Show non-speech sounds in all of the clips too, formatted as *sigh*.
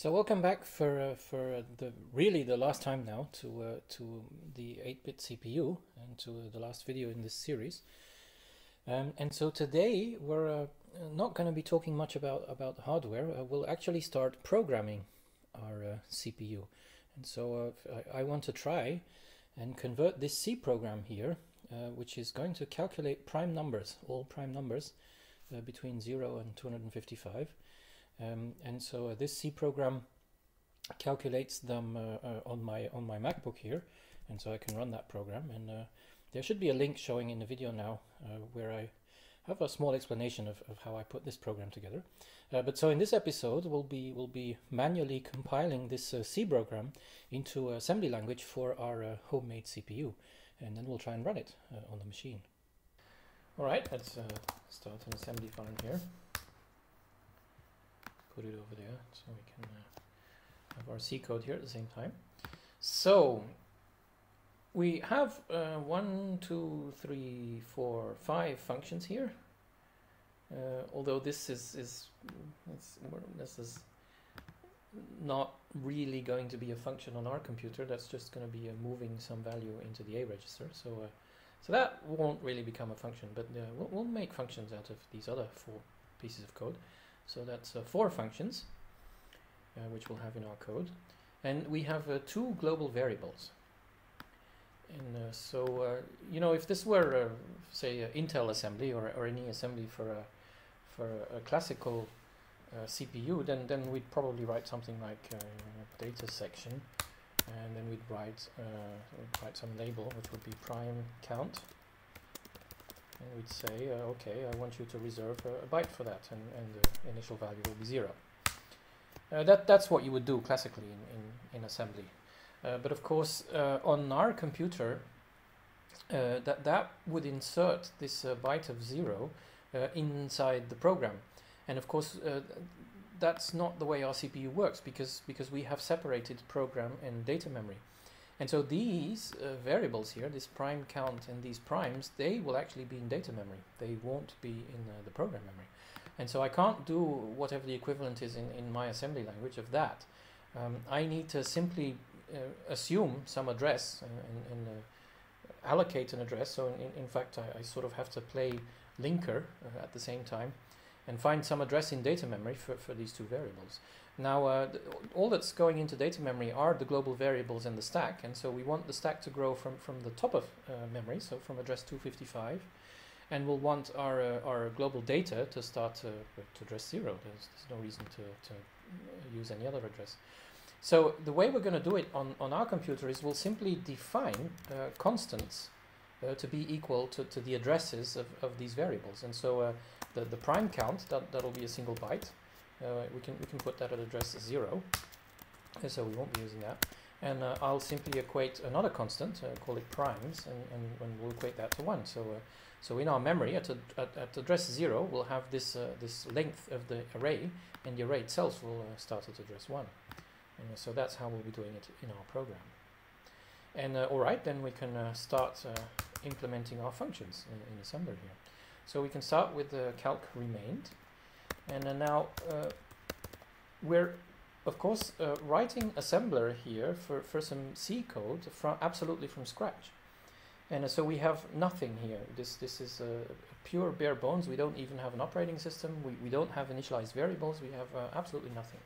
So welcome back for uh, for uh, the really the last time now to uh, to the 8-bit CPU and to uh, the last video in this series. Um, and so today we're uh, not going to be talking much about about hardware. Uh, we'll actually start programming our CPU. And so I, I, want to try and convert this C program here, which is going to calculate prime numbers, all prime numbers between 0 and 255 um, and so uh, this C program calculates them uh, uh, on my on my MacBook here, and so I can run that program. And there should be a link showing in the video now where I have a small explanation of, of how I put this program together. Uh, but so in this episode, we'll be we'll be manually compiling this uh, C program into assembly language for our uh, homemade CPU, and then we'll try and run it on the machine. All right, let's start an assembly file here put it over there so we can uh, have our C code here at the same time. So we have uh, one, two, three, four, five functions here. Uh, although this is is this is not really going to be a function on our computer. That's just going to be a moving some value into the A register. So uh, so that won't really become a function, but uh, we'll, we'll make functions out of these other four pieces of code. So that's uh, four functions, uh, which we'll have in our code. And we have uh, two global variables. And uh, so, uh, you know, if this were, uh, say, Intel assembly or, or any assembly for a, for a classical CPU, then, then we'd probably write something like data section, and then we'd write, we'd write some label, which would be prime count and we'd say, uh, okay, I want you to reserve a, byte for that, and, and, the initial value will be zero. Uh, that, that's what you would do classically in, in, in assembly. Uh, but of course, uh, on our computer, uh, that, that would insert this uh, byte of zero inside the program. And of course, that's not the way our CPU works because, because we have separated program and data memory. And so these uh, variables here, this prime count and these primes, they will actually be in data memory. They won't be in uh, the program memory. And so I can't do whatever the equivalent is in, in my assembly language of that. Um, I need to simply uh, assume some address and, and, uh, allocate an address. So in, in fact, I, I, sort of have to play linker uh, at the same time and find some address in data memory for, for these two variables. Now, uh, all that's going into data memory are the global variables and the stack, and so we want the stack to grow from, from the top of uh, memory, so from address 255, and we'll want our, uh, our global data to start to, to address zero. There's, there's no reason to, to uh, use any other address. So the way we're going to do it on, on our computer is we'll simply define uh, constants uh, to be equal to, to the addresses of, of these variables. And so the, the prime count, that, that'll be a single byte. Uh, we can we can put that at address zero, so we won't be using that. And uh, I'll simply equate another constant, uh, call it primes, and, and, we'll equate that to one. So so in our memory, at, at, at, address 0, we'll have this, uh, this length of the array, and the array itself will uh, start at address 1. And so that's how we'll be doing it in our program. And uh, all right, then we can start implementing our functions in, in assembler here. So we can start with the calc remained. And uh, now uh, we're, of course, uh, writing assembler here for, for some C code from absolutely from scratch. And uh, so we have nothing here. This, this is pure bare bones. We don't even have an operating system. We, we don't have initialized variables. We have uh, absolutely nothing.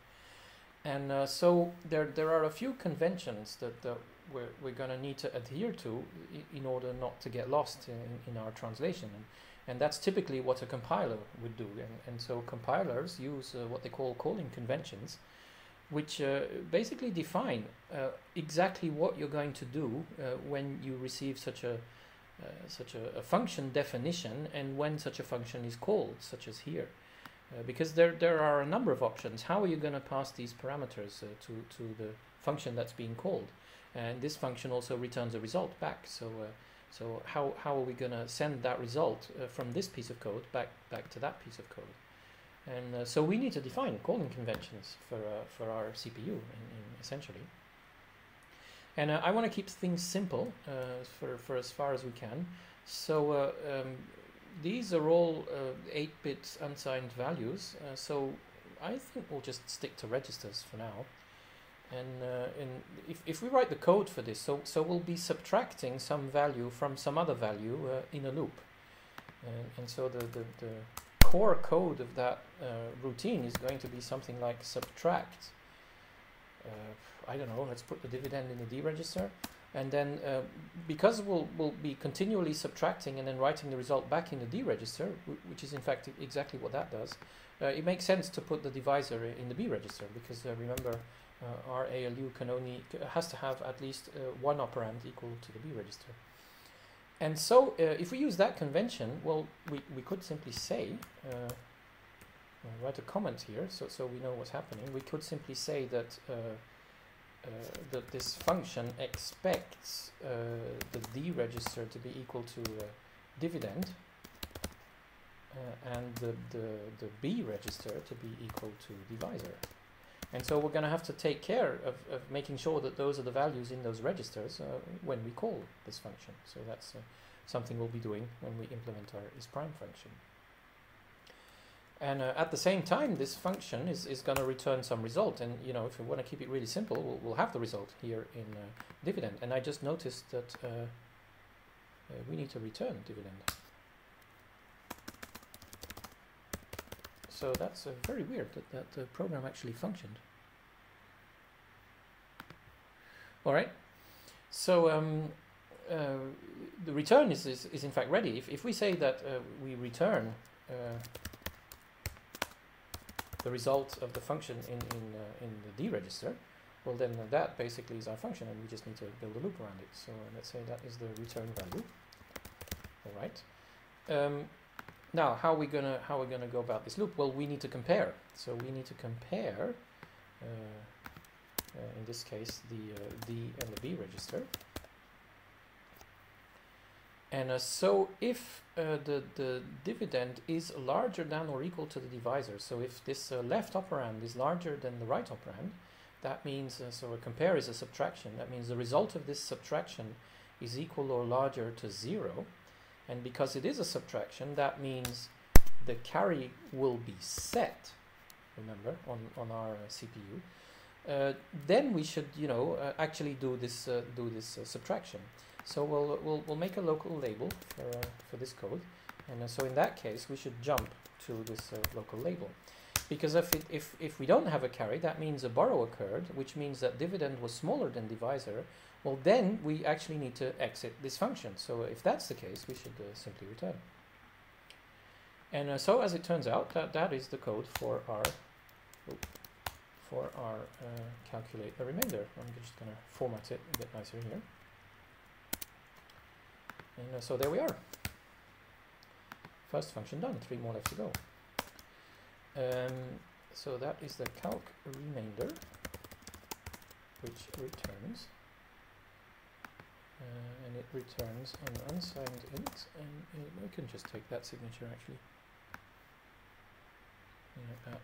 And uh, so there, there are a few conventions that, that we're, we're going to need to adhere to in order not to get lost in, in our translation. And, and that's typically what a compiler would do. And, and so compilers use uh, what they call calling conventions, which uh, basically define uh, exactly what you're going to do uh, when you receive such a uh, such a, a, function definition and when such a function is called, such as here. Uh, because there, there are a number of options. How are you going to pass these parameters to, to the function that's being called? And this function also returns a result back. So so how, how are we going to send that result uh, from this piece of code back, back to that piece of code? And uh, so we need to define calling conventions for, uh, for our CPU, in, in essentially. And uh, I want to keep things simple uh, for, for as far as we can. So uh, um, these are all 8-bit unsigned values. so I think we'll just stick to registers for now. And uh, if, if we write the code for this, so, so we'll be subtracting some value from some other value uh, in a loop. And, and so the, the, the core code of that uh, routine is going to be something like subtract. Uh, I don't know, let's put the dividend in the D register. And then uh, because we'll, we'll be continually subtracting and then writing the result back in the D register, which is in fact exactly what that does, uh, it makes sense to put the divisor in the B register because uh, remember uh, ALU can only has to have at least uh, one operand equal to the B register. And so uh, if we use that convention, well, we, we could simply say, write a comment here so, so we know what's happening. We could simply say that uh, that this function expects uh, the D register to be equal to dividend uh, and the, the, the B register to be equal to divisor. And so we're going to have to take care of, of making sure that those are the values in those registers uh, when we call this function. So that's uh, something we'll be doing when we implement our is prime function. And uh, at the same time, this function is, is going to return some result. And, you know, if we want to keep it really simple, we'll, we'll have the result here in uh, dividend. And I just noticed that uh, uh we need to return dividend. So that's uh, very weird that, that the program actually functioned. All right. So um, uh, the return is, is, is, in fact ready. If, if we say that we return the result of the function in, in, uh, in the D register, well then uh, that basically is our function and we just need to build a loop around it. So uh, let's say that is the return value. All right. Um, now, how are we gonna how are we gonna go about this loop? Well, we need to compare. So we need to compare, uh, uh, in this case, the uh, D and the B register. And uh, so if uh, the, the dividend is larger than or equal to the divisor, so if this uh, left operand is larger than the right operand, that means, so a compare is a subtraction, that means the result of this subtraction is equal or larger to zero. And because it is a subtraction, that means the carry will be set, remember, on, on our uh, CPU. Uh, then we should, you know, actually do this, do this subtraction. So we'll, we'll, we'll make a local label for, uh, for this code. And uh, so in that case, we should jump to this uh, local label. Because if, it, if, if we don't have a carry, that means a borrow occurred, which means that dividend was smaller than divisor. Well, then we actually need to exit this function. So if that's the case, we should uh, simply return. And uh, so as it turns out, that, that is the code for our for our uh, calculate the remainder. I'm just going to format it a bit nicer here. And uh, so there we are. First function done, three more left to go. Um, so that is the calc remainder, which returns, uh, and it returns an unsigned int, and we can just take that signature actually, like that.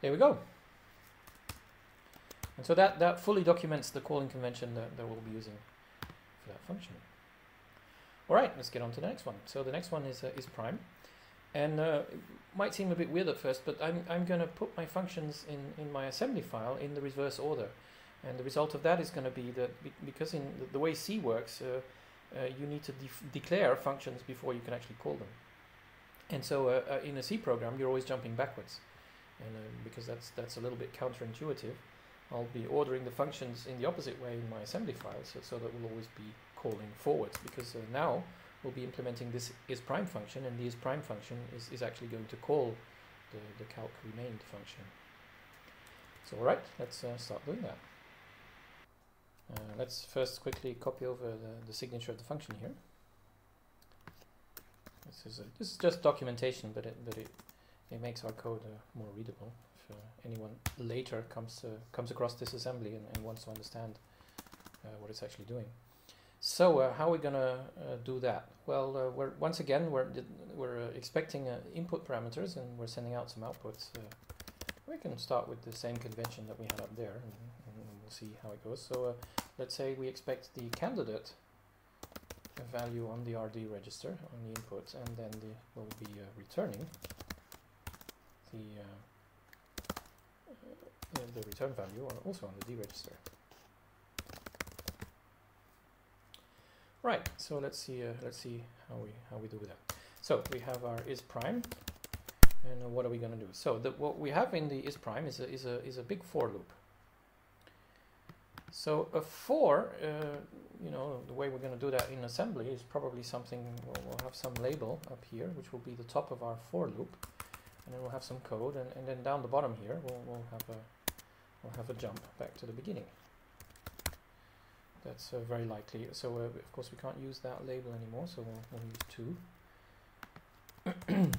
There we go. And so that, that fully documents the calling convention that, that we'll be using for that function. All right, let's get on to the next one. So the next one is, uh, is prime. And uh, it might seem a bit weird at first, but I'm, I'm going to put my functions in, in my assembly file in the reverse order. And the result of that is going to be that be because in the, way C works, uh, uh you need to declare functions before you can actually call them. And so uh, uh, in a C program, you're always jumping backwards. And because that's, that's a little bit counterintuitive. I'll be ordering the functions in the opposite way in my assembly file so, so that we'll always be calling forwards because uh, now we'll be implementing this is prime function and the is prime function is, is actually going to call the, the calc remained function. So alright, let's uh, start doing that. Uh, let's first quickly copy over the, the signature of the function here. This is, a, this is just documentation, but it, but it, it makes our code uh, more readable uh, anyone later comes uh, comes across this assembly and, and wants to understand uh, what it's actually doing. So uh, how are we gonna uh, do that? Well, uh, we're once again we're we're expecting input parameters and we're sending out some outputs. we can start with the same convention that we had up there, and, and we'll see how it goes. So let's say we expect the candidate value on the RD register on the input, and then the, we'll be uh, returning the, uh, the return value also on the D register. Right. So let's see. Uh, let's see how we how we do that. So we have our is prime, and what are we going to do? So the, what we have in the is prime is a is a is a big for loop. So a for, uh, you know, the way we're going to do that in assembly is probably something. We'll, we'll have some label up here, which will be the top of our for loop, and then we'll have some code, and, and then down the bottom here we'll we'll have a we'll have a jump back to the beginning. That's uh, very likely. So uh, of course we can't use that label anymore, so we'll, we'll use two. *clears throat*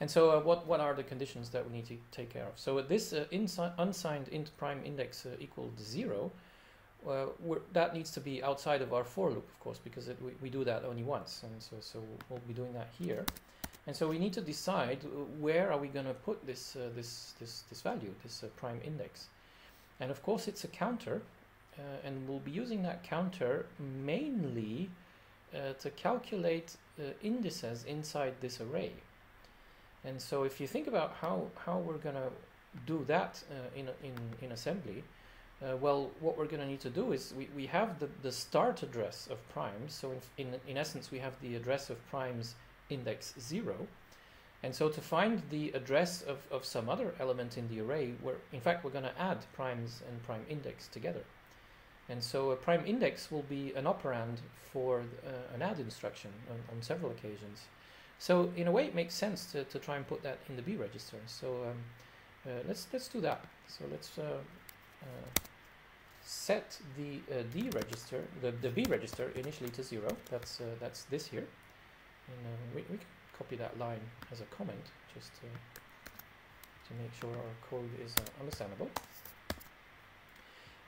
and so uh, what, what are the conditions that we need to take care of? So uh, this uh, unsigned int prime index uh, equal to zero, that needs to be outside of our for loop, of course, because it, we, we do that only once. And so, so we'll be doing that here. And so we need to decide where are we going to put this, this, this, this value, this prime index. And of course it's a counter, uh, and we'll be using that counter mainly uh, to calculate uh, indices inside this array. And so if you think about how, how we're going to do that uh, in, in, in assembly, uh, well, what we're going to need to do is we, we have the, the start address of primes. So in, in, in essence, we have the address of primes index 0. And so to find the address of, of some other element in the array, we're, in fact, we're going to add primes and prime index together. And so a prime index will be an operand for uh, an add instruction on, on, several occasions. So in a way, it makes sense to, to try and put that in the B register. So um, uh, let's let's do that. So let's uh, uh set the uh, D register, the, the B register initially to zero. That's uh, that's this here, and we, we can copy that line as a comment just to to make sure our code is understandable.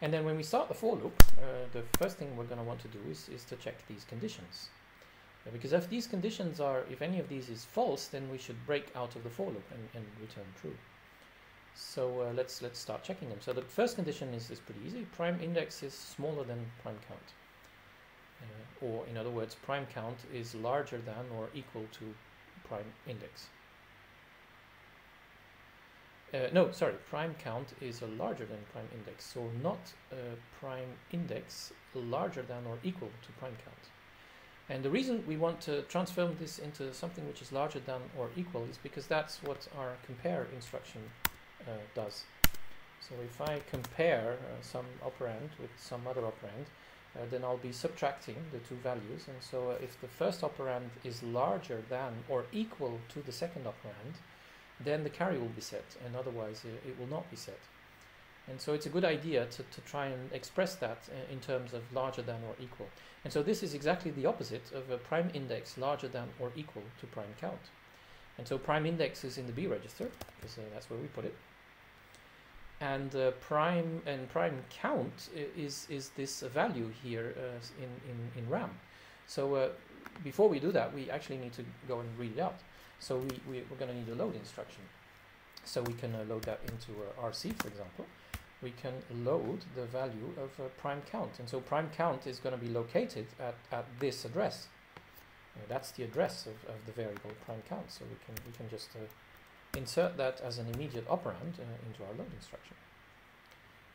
And then when we start the for loop, uh, the first thing we're going to want to do is, is to check these conditions. Uh, because if these conditions are, if any of these is false, then we should break out of the for loop and, and return true. So uh, let's let's start checking them. So the first condition is, is pretty easy. Prime index is smaller than prime count. Uh, or in other words, prime count is larger than or equal to prime index. Uh, no, sorry, prime count is a larger than prime index, so not a prime index larger than or equal to prime count. And the reason we want to transform this into something which is larger than or equal is because that's what our compare instruction uh, does. So if I compare uh, some operand with some other operand, uh, then I'll be subtracting the two values. And so if the first operand is larger than or equal to the second operand, then the carry will be set, and otherwise it, it will not be set. And so it's a good idea to, to try and express that uh, in terms of larger than or equal. And so this is exactly the opposite of a prime index larger than or equal to prime count. And so prime index is in the B register, because uh, that's where we put it. And uh, prime and prime count is, is this value here uh, in, in, in RAM. So uh, before we do that, we actually need to go and read it out. So we, we, are going to need a load instruction. So we can uh, load that into uh, RC, for example. We can load the value of uh, prime count. And so prime count is going to be located at, at this address. Uh, that's the address of, of the variable prime count. So we can, we can just uh, insert that as an immediate operand uh, into our load instruction.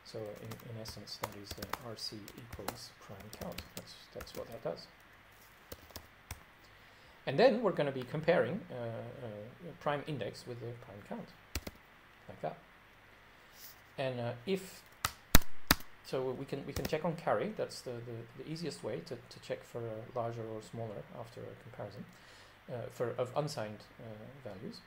So in, in essence, that is RC equals prime count. That's, that's what that does. And then we're going to be comparing uh, uh, prime index with the prime count, like that. And uh, if so, we can we can check on carry. That's the, the, the easiest way to, to check for larger or smaller after a comparison uh, for of unsigned uh, values.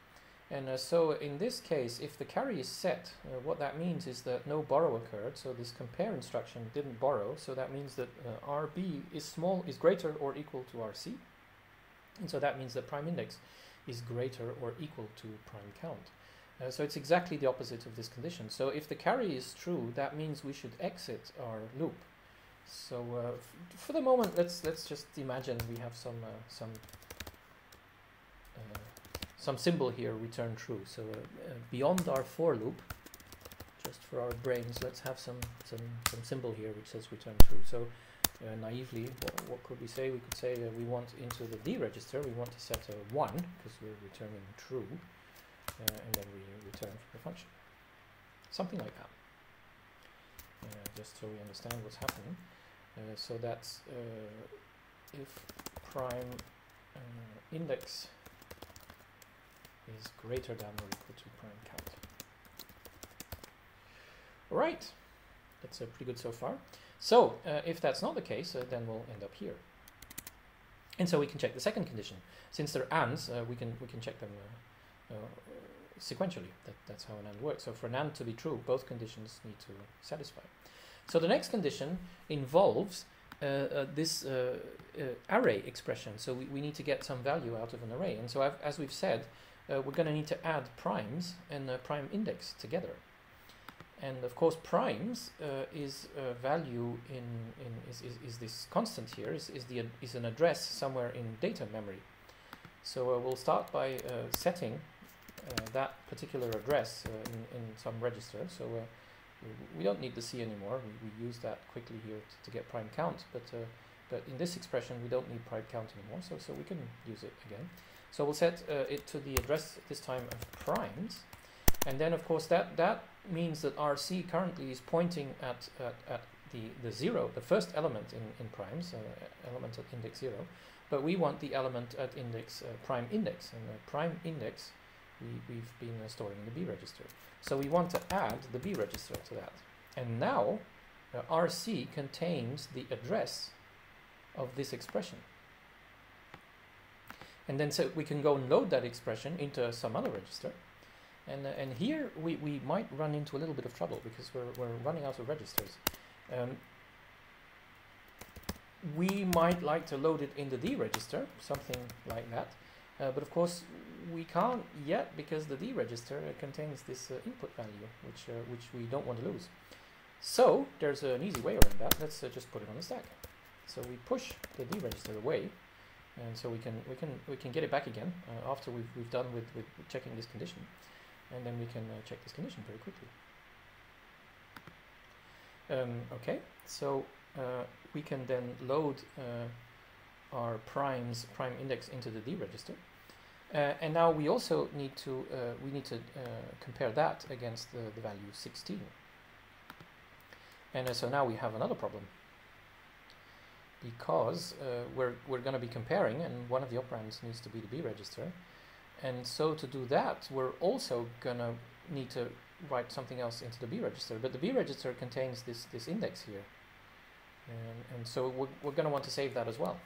And uh, so in this case, if the carry is set, what that means is that no borrow occurred. So this compare instruction didn't borrow. So that means that RB is small is greater or equal to RC. And so that means that prime index is greater or equal to prime count. Uh, so it's exactly the opposite of this condition. So if the carry is true, that means we should exit our loop. So uh, for the moment, let's let's just imagine we have some uh, some uh, some symbol here return true. So uh, uh, beyond our for loop, just for our brains, let's have some some some symbol here which says return true. So uh, naively, what, what, could we say? We could say uh, we want into the D register, we want to set a 1, because we're returning true, uh, and then we return from the function. Something like that. Uh, just so we understand what's happening. Uh, so that's uh, if prime index is greater than or equal to prime count. All right, that's uh, pretty good so far. So uh, if that's not the case, uh, then we'll end up here. And so we can check the second condition. Since they're ands, uh, we can we can check them uh, uh, sequentially. That, that's how an AND works. So for an AND to be true, both conditions need to satisfy. So the next condition involves this array expression. So we, we need to get some value out of an array. And so I've, as we've said, we're going to need to add primes and prime index together and of course primes uh, is a value in, in is, is, is this constant here is, is the is an address somewhere in data memory. So uh, we'll start by uh, setting uh, that particular address uh, in, in some register. So uh, we don't need the C anymore. We, we use that quickly here to, to get prime count. But but in this expression we don't need prime count anymore. So so we can use it again. So we'll set it to the address this time of primes. And then of course that that means that RC currently is pointing at, at, at the, the zero, the first element in, in primes, uh, element at index zero, but we want the element at index uh, prime index, and the prime index we, we've been uh, storing in the B register. So we want to add the B register to that. And now uh, RC contains the address of this expression. And then so we can go and load that expression into some other register and, uh, and here we, we might run into a little bit of trouble because we're, we're running out of registers. Um, we might like to load it in the D register, something like that. Uh, but of course, we can't yet because the D register uh, contains this uh, input value, which, uh, which we don't want to lose. So there's an easy way around that. Let's uh, just put it on the stack. So we push the D register away, and so we can we can we can get it back again after we've we've done with, with checking this condition and then we can uh, check this condition very quickly. Um, okay, so uh, we can then load uh, our primes prime index into the D register. Uh, and now we also need to uh, we need to uh, compare that against the, the value 16. And so now we have another problem because we're we're going to be comparing, and one of the operands needs to be the B register. And so to do that, we're also gonna need to write something else into the B register. But the B register contains this, this index here. And, and so we're, we're gonna want to save that as well.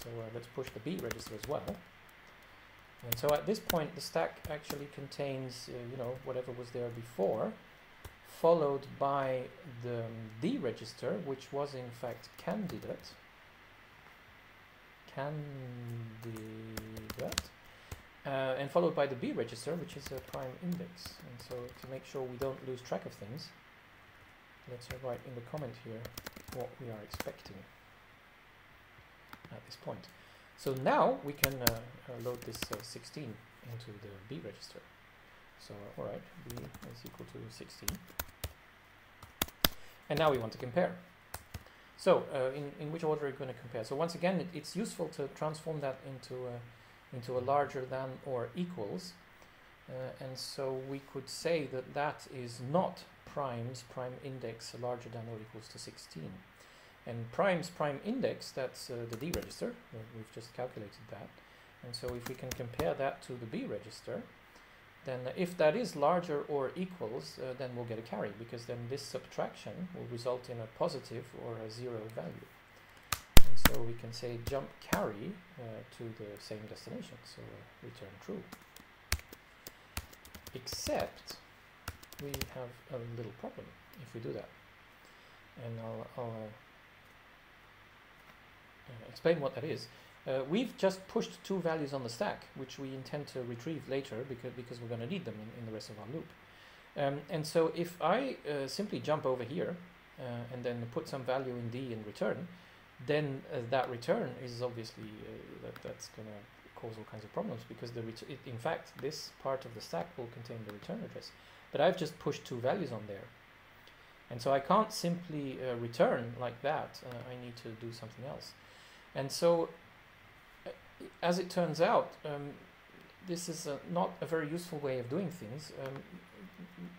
So uh, let's push the B register as well. And so at this point, the stack actually contains, uh, you know, whatever was there before, followed by the D register, which was in fact candidate. Candidate uh, and followed by the B register, which is a prime index. And so to make sure we don't lose track of things, let's write in the comment here what we are expecting at this point. So now we can uh, uh, load this uh, 16 into the B register. So, alright, B is equal to 16. And now we want to compare. So, uh, in, in which order are we going to compare? So once again, it, it's useful to transform that into a into a larger than or equals. Uh, and so we could say that that is not primes prime index larger than or equals to 16. And primes prime index, that's uh, the D register, we've just calculated that. And so if we can compare that to the B register, then if that is larger or equals, uh, then we'll get a carry, because then this subtraction will result in a positive or a zero value. So we can say jump carry uh, to the same destination, so uh, return true. Except we have a little problem if we do that. And I'll, I'll uh, uh explain what that is. Uh, we've just pushed two values on the stack, which we intend to retrieve later because, because we're going to need them in, in the rest of our loop. Um, and so if I uh, simply jump over here and then put some value in D in return, then uh, that return is obviously uh, that that's going to cause all kinds of problems because the it, in fact this part of the stack will contain the return address but I've just pushed two values on there And so I can't simply uh, return like that. Uh, I need to do something else. And so, uh, as it turns out, um, this is a, not a very useful way of doing things. Um,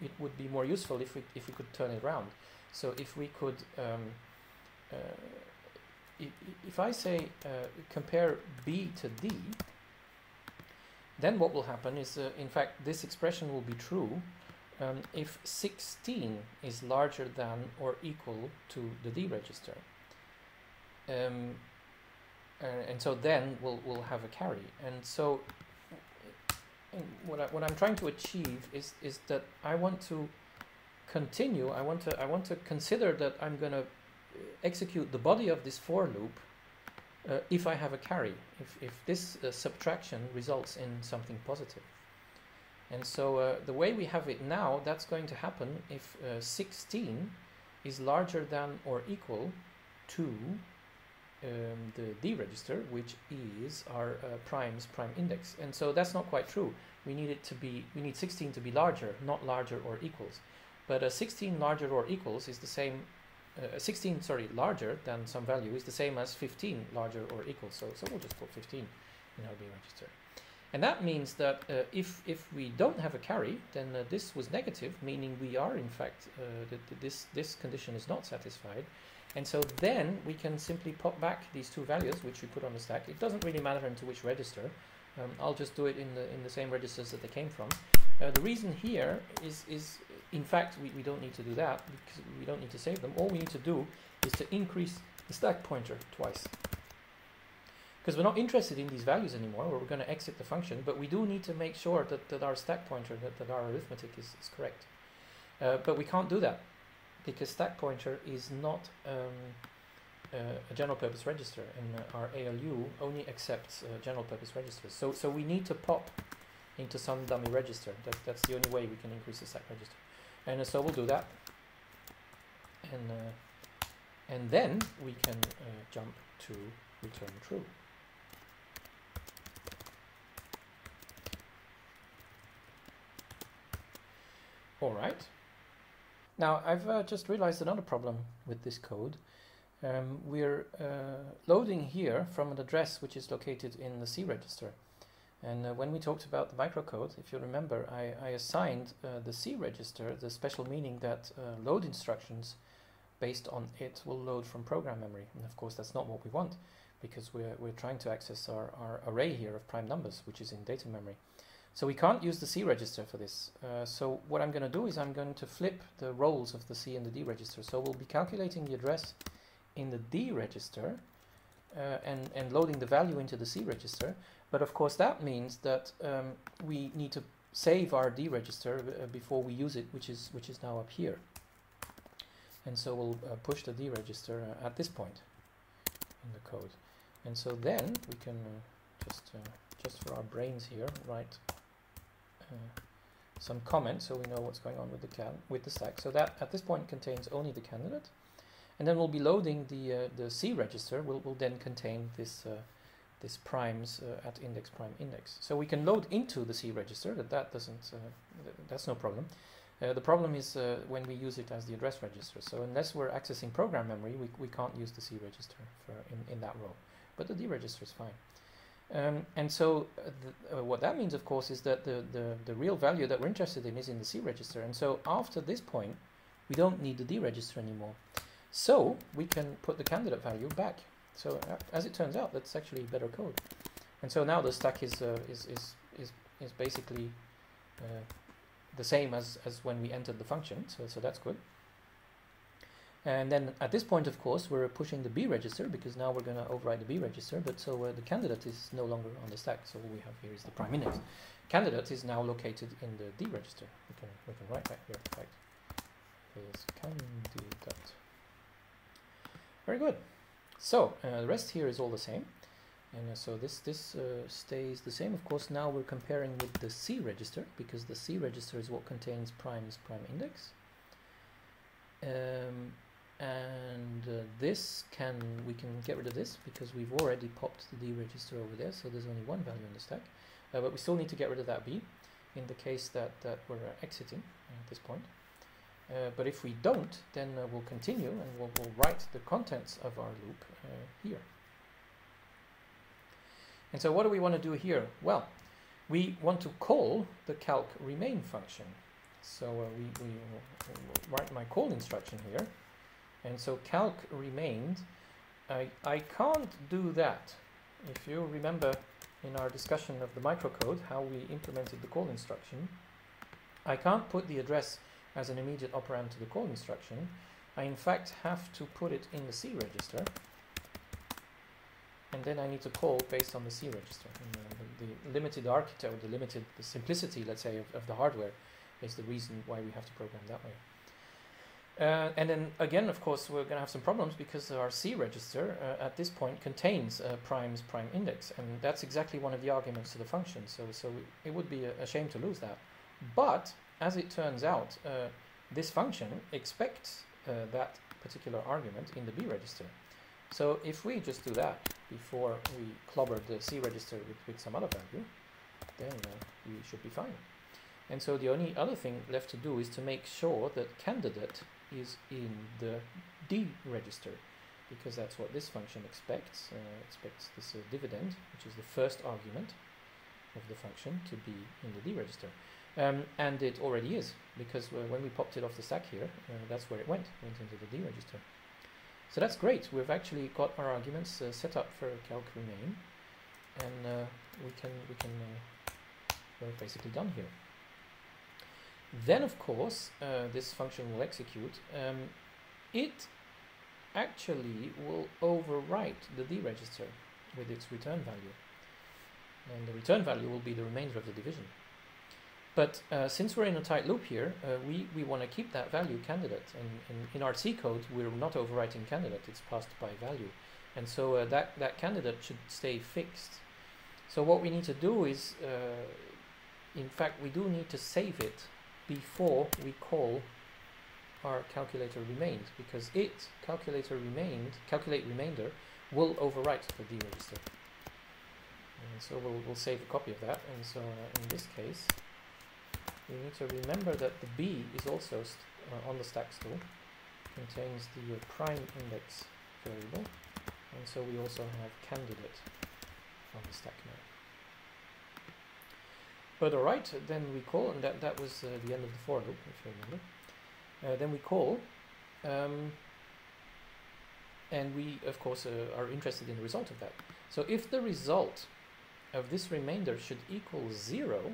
it would be more useful if we, if we could turn it around. So if we could, um, uh, if, I say uh, compare b to d, then what will happen is, uh, in fact, this expression will be true um, if 16 is larger than or equal to the D register. Um, and so then we'll, we'll have a carry. And so and what, I, what I'm trying to achieve is, is that I want to continue, I want to, I want to consider that I'm going to execute the body of this for loop uh, if I have a carry, if, if this uh, subtraction results in something positive. And so uh, the way we have it now, that's going to happen if uh, 16 is larger than or equal to um, the D register, which is our uh, primes prime index. And so that's not quite true. We need it to be, we need 16 to be larger, not larger or equals. But 16 larger or equals is the same uh, 16 sorry larger than some value is the same as 15 larger or equal. So so we'll just put 15 in our B register. And that means that uh, if if we don't have a carry then uh, this was negative meaning we are in fact uh, that this this condition is not satisfied. And so then we can simply pop back these two values which we put on the stack. It doesn't really matter into which register. Um, I'll just do it in the in the same registers that they came from. Uh, the reason here is is in fact, we, we don't need to do that because we don't need to save them. All we need to do is to increase the stack pointer twice. Because we're not interested in these values anymore, we're going to exit the function, but we do need to make sure that, that our stack pointer, that, that our arithmetic is, is correct. Uh, but we can't do that because stack pointer is not um, uh, a general purpose register and uh, our ALU only accepts uh, general purpose registers. So, so we need to pop into some dummy register. That, that's the only way we can increase the stack register and so we'll do that. And uh, and then we can uh, jump to return true. All right. Now I've uh, just realized another problem with this code. Um, we're uh, loading here from an address which is located in the C register and uh, when we talked about the microcode, if you remember, I, I assigned uh, the C register the special meaning that uh, load instructions based on it will load from program memory. And of course, that's not what we want because we're, we're trying to access our, our array here of prime numbers, which is in data memory. So we can't use the C register for this. Uh, so what I'm going to do is I'm going to flip the roles of the C and the D register. So we'll be calculating the address in the D register uh, and, and loading the value into the C register. But of course that means that um, we need to save our D register uh, before we use it, which is which is now up here. And so we'll uh, push the D register uh, at this point in the code. And so then we can uh, just uh, just for our brains here write uh, some comments so we know what's going on with the can with the stack. So that at this point contains only the candidate. And then we'll be loading the the C register will will then contain this this primes uh, at index prime index. So we can load into the C register, that that doesn't, uh, th that's no problem. Uh, the problem is uh, when we use it as the address register. So unless we're accessing program memory, we, we can't use the C register for in, in that row. But the D register is fine. Um, and so uh, the, uh, what that means, of course, is that the, the, the real value that we're interested in is in the C register. And so after this point, we don't need the D register anymore. So we can put the candidate value back so uh, as it turns out, that's actually better code. And so now the stack is uh, is, is is is basically uh, the same as as when we entered the function. So so that's good. And then at this point, of course, we're pushing the B register because now we're going to override the B register. But so uh, the candidate is no longer on the stack. So all we have here is the prime index. Candidate is now located in the D register. We can we can write that here. Right. Is candidate. Very good. So uh, the rest here is all the same. And uh, so this, this uh, stays the same. Of course, now we're comparing with the C register because the C register is what contains prime's prime index. Um, and uh, this can, we can get rid of this because we've already popped the D register over there. So there's only one value in the stack. Uh, but we still need to get rid of that B in the case that, that we're exiting at this point. Uh, but if we don't, then uh, we'll continue and we'll, we'll, write the contents of our loop uh, here. And so what do we want to do here? Well, we want to call the calc remain function. So uh, we, we will write my call instruction here. And so calc remained, I, I can't do that. If you remember in our discussion of the microcode, how we implemented the call instruction, I can't put the address as an immediate operand to the call instruction. I in fact have to put it in the C register and then I need to call based on the C register. Uh, the, the, limited architecture, the limited the simplicity, let's say, of, of, the hardware is the reason why we have to program that way. Uh, and then again, of course, we're going to have some problems because our C register uh, at this point contains prime's prime index, and that's exactly one of the arguments to the function. So, so it would be a, a shame to lose that. But as it turns out, uh, this function expects uh, that particular argument in the B register. So if we just do that before we clobber the C register with, with some other value, then uh, we should be fine. And so the only other thing left to do is to make sure that candidate is in the D register because that's what this function expects. Uh, expects this uh, dividend, which is the first argument of the function, to be in the D register. Um, and it already is, because when we popped it off the stack here, uh, that's where it went, went into the D register. So that's great. We've actually got our arguments uh, set up for calc remain, and uh, we can we can uh, we're basically done here. Then, of course, uh, this function will execute. Um, it actually will overwrite the D register with its return value, and the return value will be the remainder of the division. But uh, since we're in a tight loop here, uh, we, we want to keep that value candidate. And, and, in our C code, we're not overwriting candidate, it's passed by value. And so uh, that, that candidate should stay fixed. So what we need to do is, uh, in fact, we do need to save it before we call our calculator remained, because it, calculator remained, calculate remainder, will overwrite the D register. And so we'll, we'll save a copy of that. And so uh, in this case, we need to remember that the B is also uh, on the stack stool, contains the uh, prime index variable, and so we also have candidate on the stack now. But alright, then we call, and that, that was uh, the end of the for loop, if you remember. Uh, then we call, um, and we, of course, uh, are interested in the result of that. So if the result of this remainder should equal zero,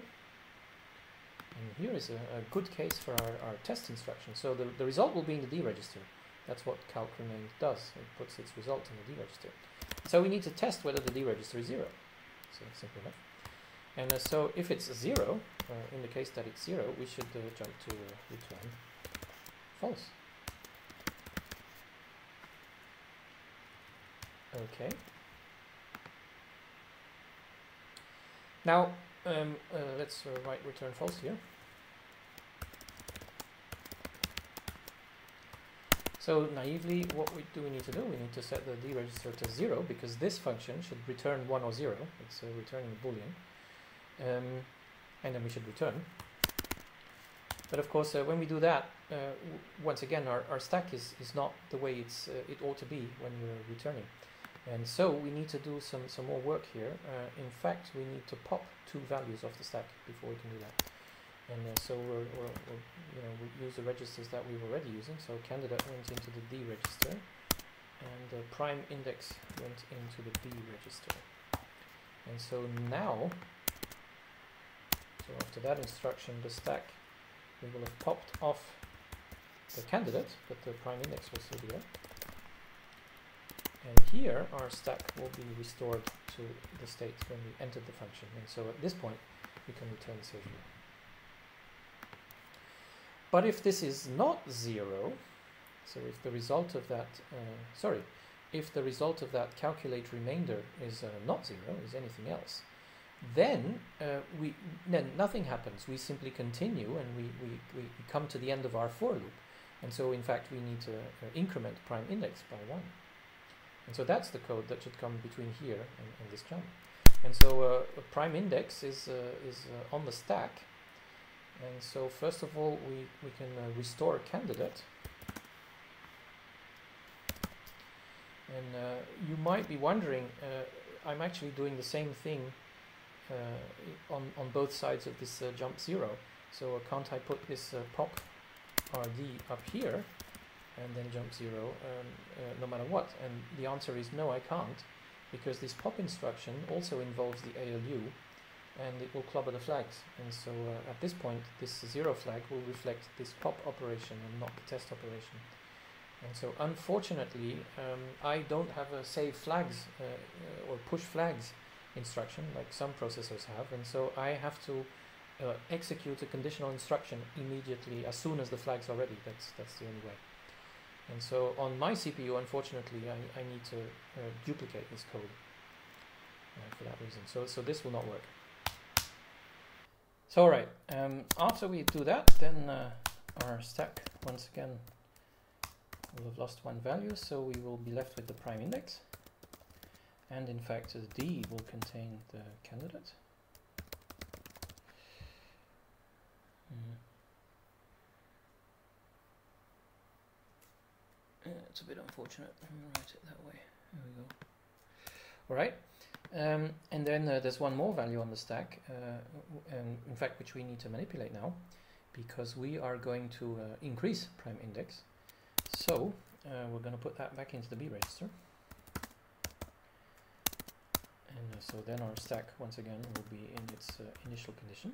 and here is a, a good case for our, our test instruction. So the, the result will be in the D register. That's what calc remain does. It puts its result in the D register. So we need to test whether the D register is zero. So simple enough. And uh, so if it's zero, uh, in the case that it's zero, we should uh, jump to uh, return false. Okay. Now, um, uh, let's uh, write return false here. So naively, what we, do we need to do? We need to set the D register to 0 because this function should return 1 or 0. It's uh, returning a boolean. Um, and then we should return. But of course, uh, when we do that, uh, once again, our, our stack is, is not the way it's, uh, it ought to be when we're returning. And so we need to do some, some more work here. Uh, in fact, we need to pop two values off the stack before we can do that. And uh, so we're, we're, we're, you know, we use the registers that we were already using. So candidate went into the D register, and the prime index went into the B register. And so now, so after that instruction, the stack, we will have popped off the candidate, but the prime index will still be there. And here our stack will be restored to the state when we entered the function. And so at this point, we can return safely. But if this is not zero, so if the result of that, uh, sorry, if the result of that calculate remainder is uh, not zero, is anything else, then uh, we then nothing happens. We simply continue and we, we, we come to the end of our for loop. And so in fact we need to uh, increment prime index by one. And so that's the code that should come between here and, and this jump. And so uh, a prime index is, uh, is uh, on the stack And so first of all, we, we can uh, restore a candidate. And uh, you might be wondering, uh, I'm actually doing the same thing on, on both sides of this jump zero. So can't I put this pop RD up here and then jump zero um, no matter what? And the answer is no, I can't because this pop instruction also involves the ALU and it will clobber the flags. And so uh, at this point, this zero flag will reflect this pop operation and not the test operation. And so unfortunately, um, I don't have a save flags uh, uh, or push flags instruction like some processors have. And so I have to uh, execute a conditional instruction immediately as soon as the flags are ready. That's, that's the only way. And so on my CPU, unfortunately, I, I need to uh, duplicate this code uh, for that reason. So, so this will not work. So all right, um, after we do that, then uh, our stack once again will have lost one value, so we will be left with the prime index. And in fact, the D will contain the candidate. Mm. It's a bit unfortunate. Write it that way. There we go. All right. Um, and then uh, there's one more value on the stack, uh, and in fact, which we need to manipulate now, because we are going to uh, increase prime index. So uh, we're going to put that back into the B register. And uh, so then our stack, once again, will be in its uh, initial condition.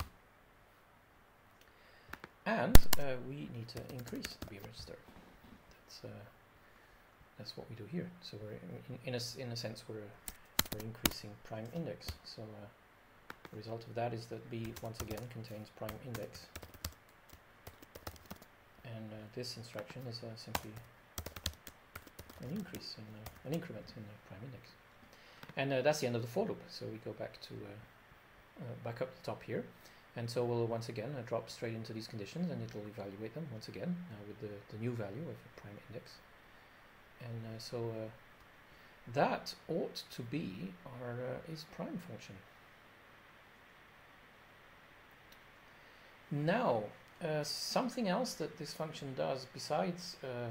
And we need to increase the B register. That's, that's what we do here. So we're in, in, a, in a sense, we're we're increasing prime index. So uh, the result of that is that B once again contains prime index. And uh, this instruction is uh, simply an increase in uh, an increment in the prime index. And uh, that's the end of the for loop. So we go back to uh, back up the top here. And so we'll once again drop straight into these conditions and it'll evaluate them once again with the, the new value of prime index. And so that ought to be our uh, is prime function. Now, uh, something else that this function does besides uh, uh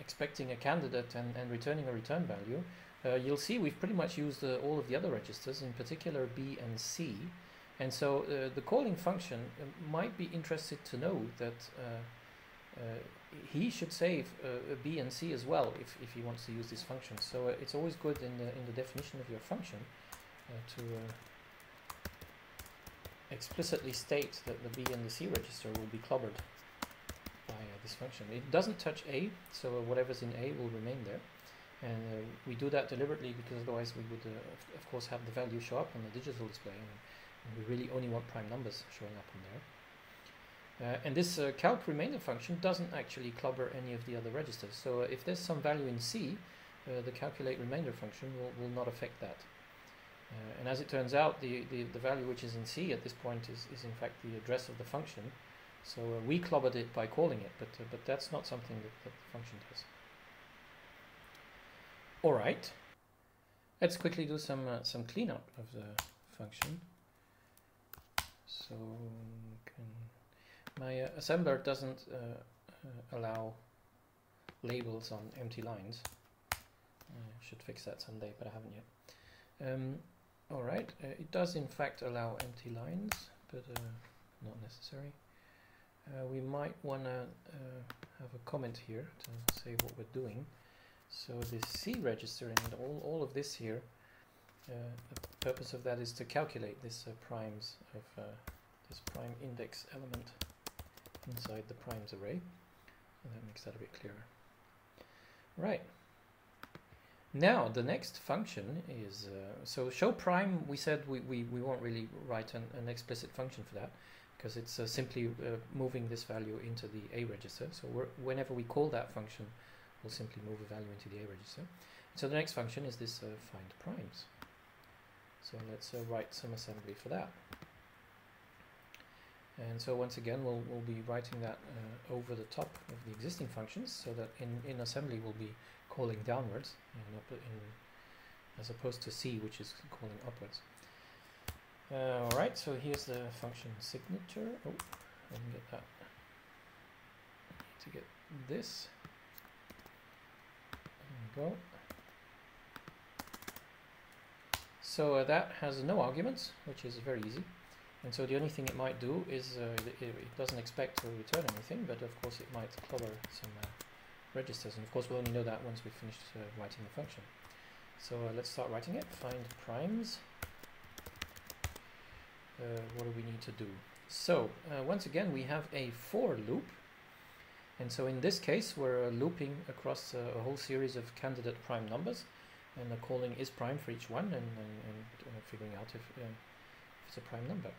expecting a candidate and, and returning a return value, uh, you'll see we've pretty much used uh, all of the other registers, in particular B and C. And so the calling function might be interested to know that he should save uh, B and C as well if, if he wants to use these functions. So uh, it's always good in the, in the definition of your function uh, to uh, explicitly state that the B and the C register will be clobbered by uh, this function. It doesn't touch A, so whatever's in A will remain there. And uh, we do that deliberately because otherwise we would, of, of, course, have the value show up on the digital display. And we really only want prime numbers showing up on there. Uh, and this uh, calc remainder function doesn't actually clobber any of the other registers. So uh, if there's some value in C, uh, the calculate remainder function will, will not affect that. Uh, and as it turns out, the, the, the, value which is in C at this point is, is in fact the address of the function. So we clobbered it by calling it, but, but that's not something that, that the function does. All right, let's quickly do some, some cleanup of the function. So can my uh, assembler doesn't uh, uh, allow labels on empty lines. I should fix that someday, but I haven't yet. Um, Alright, uh, it does in fact allow empty lines, but uh, not necessary. Uh, we might want to have a comment here to say what we're doing. So the C register and all, all of this here, the purpose of that is to calculate this primes of this prime index element inside the primes array. And that makes that a bit clearer. Right. Now the next function is, uh, so show prime, we said we, we, we won't really write an, an explicit function for that because it's uh, simply uh, moving this value into the A register. So whenever we call that function, we'll simply move a value into the A register. So the next function is this uh, find primes. So let's uh, write some assembly for that. And so once again, we'll, we'll be writing that uh, over the top of the existing functions so that in, in assembly we'll be calling downwards in, as opposed to C, which is calling upwards. Uh, all right, so here's the function signature. Oh, let me get that. to get this. There we go. So uh, that has no arguments, which is very easy. And so the only thing it might do is uh, it, doesn't expect to return anything, but of course it might clobber some uh, registers. And of course we'll only know that once we've finished uh, writing the function. So uh, let's start writing it. Find primes. Uh, what do we need to do? So uh, once again we have a for loop. And so in this case we're looping across a whole series of candidate prime numbers and calling is prime for each one and, and, and figuring out if, if, it's a prime number.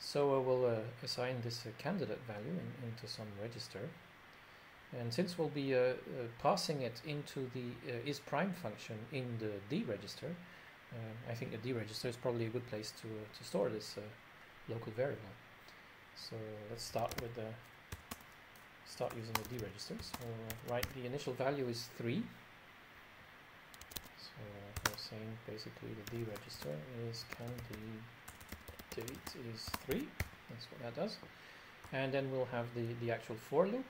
So uh, we'll uh, assign this uh, candidate value in, into some register and since we'll be uh, passing it into the is prime function in the D register, I think the D register is probably a good place to, to store this local variable. So let's start with the start using the D register. So we'll write the initial value is 3 So we're saying basically the D register is can the date is 3 that's what that does. And then we'll have the the actual for loop.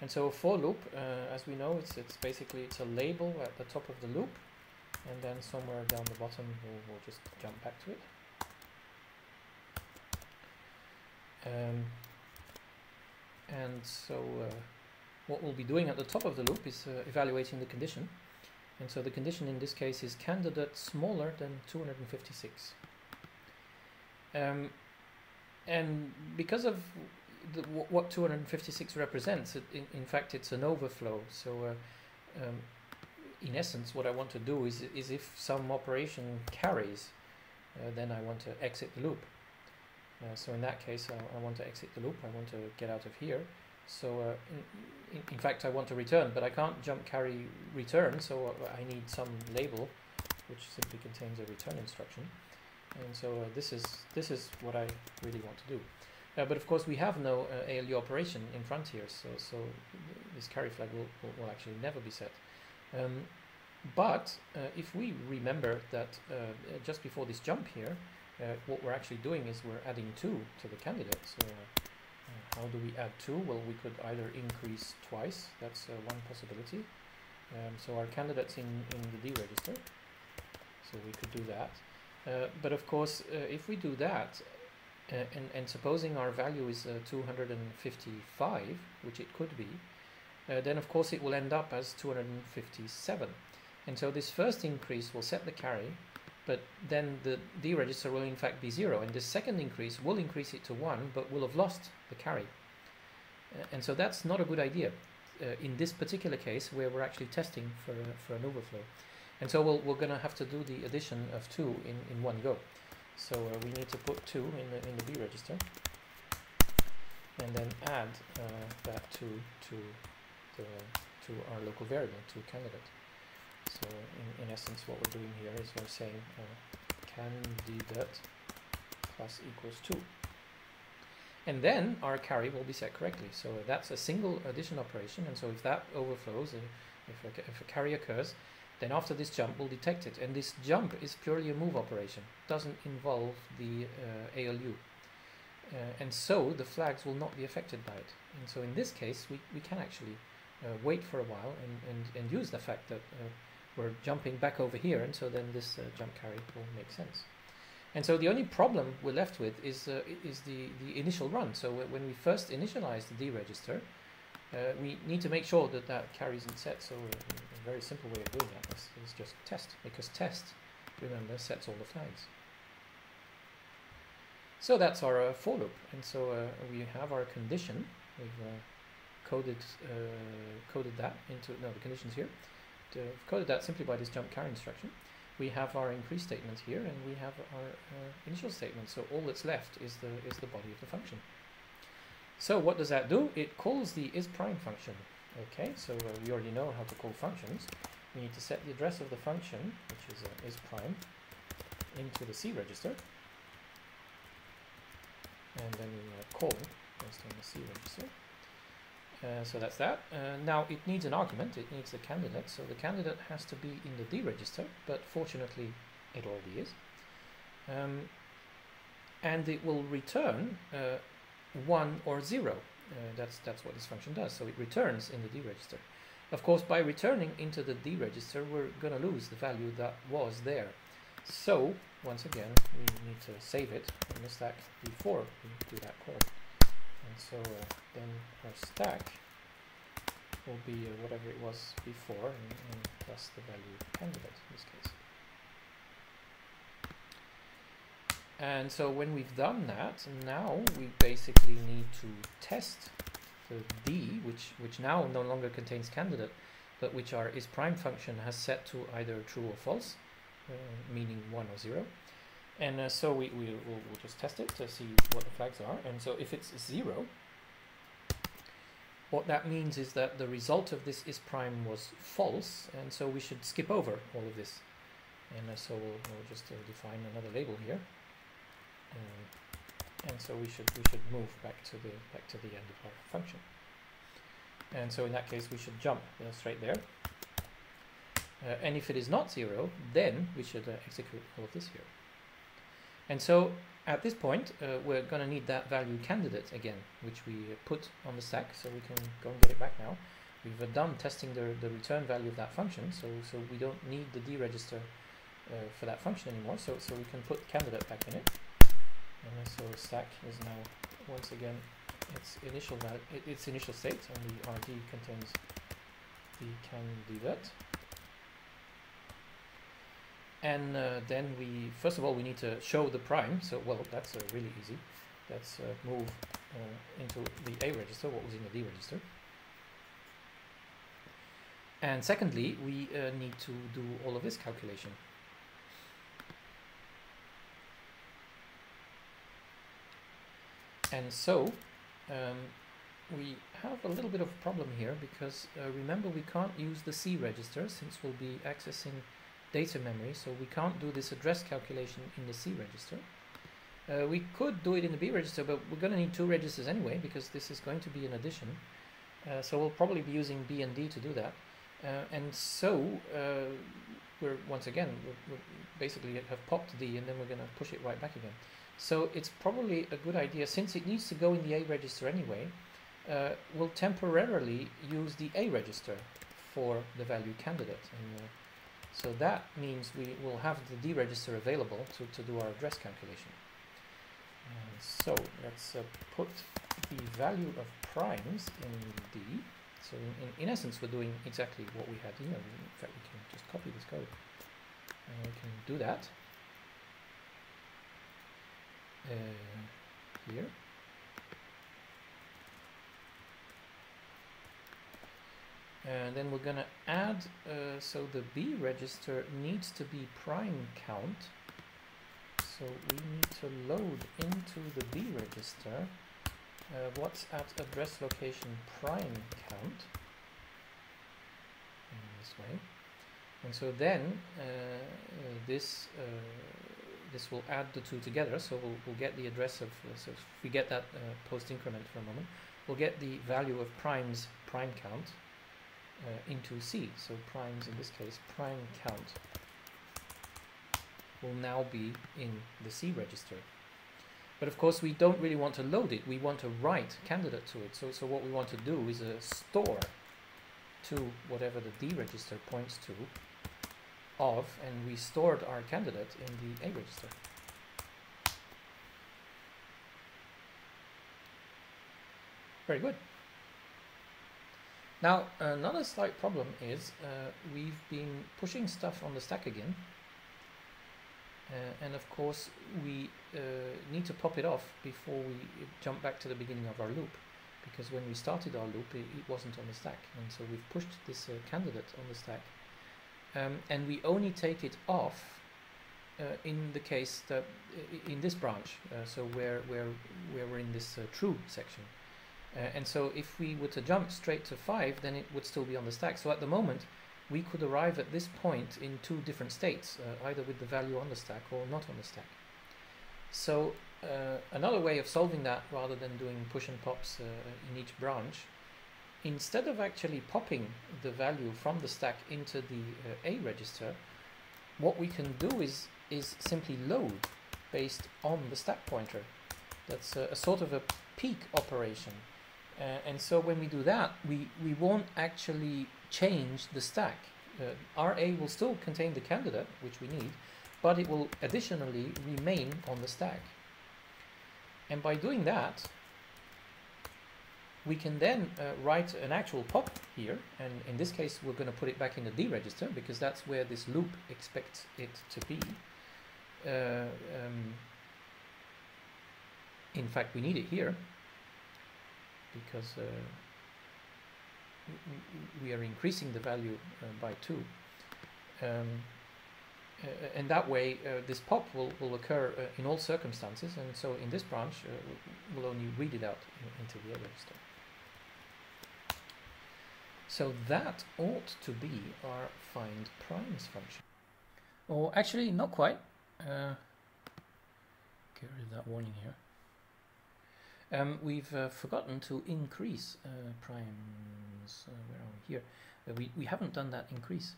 And so a for loop uh, as we know it's it's basically it's a label at the top of the loop. And then somewhere down the bottom we'll, we'll just jump back to it. Um, and so uh, what we'll be doing at the top of the loop is uh, evaluating the condition. And so the condition in this case is candidate smaller than 256. Um, and because of the, what 256 represents, it, in, in, fact it's an overflow. So uh, um, in essence what I want to do is, is if some operation carries, uh, then I want to exit the loop. Uh, so in that case I, I want to exit the loop, I want to get out of here. So uh, in, in, fact I want to return, but I can't jump carry return, so uh, I need some label which simply contains a return instruction. And so uh, this is this is what I really want to do. Uh, but of course we have no uh, ALU operation in front here, so so this carry flag will, will, will actually never be set. Um, but if we remember that just before this jump here, what we're actually doing is we're adding 2 to the candidate. So how do we add 2? Well, we could either increase twice, that's uh, one possibility. Um, so our candidate's in, in the D register, so we could do that. Uh, but of course, uh, if we do that, uh, and, and supposing our value is uh, 255, which it could be, uh, then of course it will end up as 257. And so this first increase will set the carry, but then the D register will in fact be 0 and the second increase will increase it to 1 but will have lost the carry. And so that's not a good idea in this particular case where we're actually testing for, for an overflow. And so we we are going to have to do the addition of 2 in, in one go. So uh, we need to put 2 in the, in the B register and then add uh, that 2 to, the, to our local variable, to candidate. So in, in essence what we're doing here is we're saying uh, candidate plus equals 2. And then our carry will be set correctly. So that's a single addition operation. And so if that overflows, if, a, if a carry occurs, then after this jump we'll detect it. And this jump is purely a move operation. doesn't involve the uh, ALU. Uh, and so the flags will not be affected by it. And so in this case, we, we can actually uh, wait for a while and, and, and use the fact that uh, we're jumping back over here, and so then this uh, jump carry will make sense. And so the only problem we're left with is, uh, is the, the initial run. So when we first initialize the D register, we need to make sure that that carry isn't set. So very simple way of doing that is, is just test, because test, remember, sets all the flags. So that's our uh, for loop. And so uh, we have our condition. We've uh, coded, coded that into, no, the condition's here uh, coded that simply by this jump carry instruction. We have our increase statement here, and we have our uh, initial statement. So all that's left is the is the body of the function. So what does that do? It calls the is prime function. Okay, so uh, we already know how to call functions. We need to set the address of the function, which is uh, is prime, into the C register, and then we uh, call based on the C register. Uh, so that's that. Uh, now it needs an argument, it needs a candidate, so the candidate has to be in the D register, but fortunately it already is. Um, and it will return uh, 1 or 0. Uh, that's, that's what this function does. So it returns in the D register. Of course, by returning into the D register, we're going to lose the value that was there. So, once again, we need to save it in the stack before we do that call. And so uh, then our stack will be uh, whatever it was before, and, and plus the value candidate in this case. And so when we've done that, now we basically need to test the D, which, which now no longer contains candidate, but which our is prime function has set to either true or false, uh, meaning 1 or 0. And uh, so we, we, will we'll just test it to see what the flags are. And so if it's 0, what that means is that the result of this is prime was false, and so we should skip over all of this. And uh, so we'll, we'll just uh, define another label here. Um, and so we should we should move back to the back to the end of our function. And so in that case, we should jump uh, straight there. Uh, and if it is not zero, then we should uh, execute all of this here. And so at this point, uh, we're going to need that value candidate again, which we put on the stack, so we can go and get it back now. We've uh, done testing the, the return value of that function, so, so we don't need the D register uh, for that function anymore, so, so we can put candidate back in it. And so stack is now once again its initial its initial state, and the RD contains the candidate. And uh, then we, first of all, we need to show the prime. So, well, that's uh, really easy. Let's uh, move uh, into the A register, what was in the D register. And secondly, we uh, need to do all of this calculation. And so um, we have a little bit of a problem here because uh, remember we can't use the C register since we'll be accessing data memory so we can't do this address calculation in the C register. Uh, we could do it in the B register but we're going to need two registers anyway because this is going to be an addition. Uh, so we'll probably be using B and D to do that. Uh, and so uh, we're once again we basically have popped D and then we're going to push it right back again. So it's probably a good idea, since it needs to go in the A register anyway, uh, we'll temporarily use the A register for the value candidate. And, uh, so that means we will have the D register available to, to do our address calculation. And so let's uh, put the value of primes in D. So in, in, in, essence, we're doing exactly what we had here. In fact, we can just copy this code. And we can do that. Uh, here. And then we're going to add, uh, so the B register needs to be prime count. So we need to load into the B register uh, what's at address location prime count in this way. And so then uh, this uh, this will add the two together. So we'll, we'll get the address of, uh, so if we get that uh, post increment for a moment, we'll get the value of primes prime count uh, into C. So primes in this case, prime count will now be in the C register. But of course we don't really want to load it, we want to write candidate to it. So, so what we want to do is a store to whatever the D register points to of, and we stored our candidate in the A register. Very good. Now, another slight problem is uh, we've been pushing stuff on the stack again. Uh, and of course, we uh, need to pop it off before we jump back to the beginning of our loop. Because when we started our loop, it, it wasn't on the stack. And so we've pushed this uh, candidate on the stack um, and we only take it off uh, in the case that in this branch, uh, so where where where we're in this uh, true section. Uh, and so if we were to jump straight to five, then it would still be on the stack. So at the moment, we could arrive at this point in two different states, uh, either with the value on the stack or not on the stack. So uh, another way of solving that, rather than doing push and pops in each branch, instead of actually popping the value from the stack into the uh, A register, what we can do is, is simply load based on the stack pointer. That's a, a sort of a peek operation. Uh, and so when we do that, we, we won't actually change the stack. Uh, RA will still contain the candidate, which we need, but it will additionally remain on the stack. And by doing that, we can then uh, write an actual pop here, and in this case we're going to put it back in the D register because that's where this loop expects it to be. Uh, um, in fact, we need it here because uh, we are increasing the value uh, by 2. Um, uh, and that way uh, this pop will, will occur in all circumstances and so in this branch we'll only read it out into the A register. So that ought to be our find primes function. Or actually not quite. Uh, get rid of that warning here. Um, we've uh, forgotten to increase uh, primes. Uh, where are we here? Uh, we, we haven't done that increase.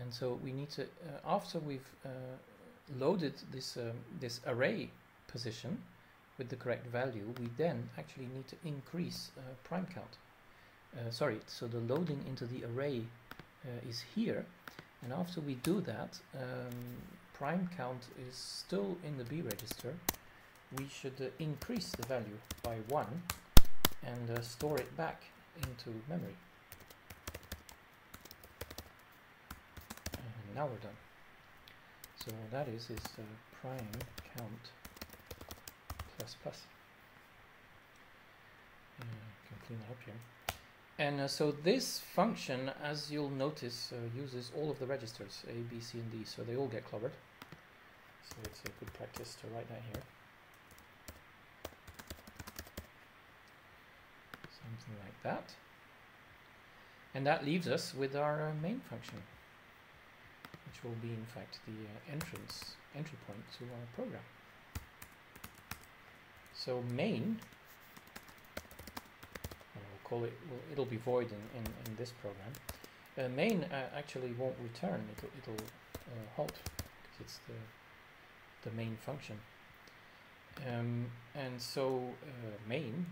And so we need to, uh, after we've uh, loaded this, um, this array position with the correct value, we then actually need to increase prime count. Sorry, so the loading into the array is here. And after we do that, um, prime count is still in the B register we should uh, increase the value by 1 and uh, store it back into memory. And now we're done. So what that is is uh, prime count plus plus. Uh, can clean that up here. And uh, so this function, as you'll notice, uh, uses all of the registers, A, B, C, and D, so they all get clobbered. So it's a good practice to write that here. something like that. And that leaves us with our uh, main function, which will be in fact the uh, entrance entry point to our program. So main, call it, well, it'll be void in, in, in this program. Uh, main uh, actually won't return, it'll, it'll uh, halt because it's the, the main function. Um, and so uh, main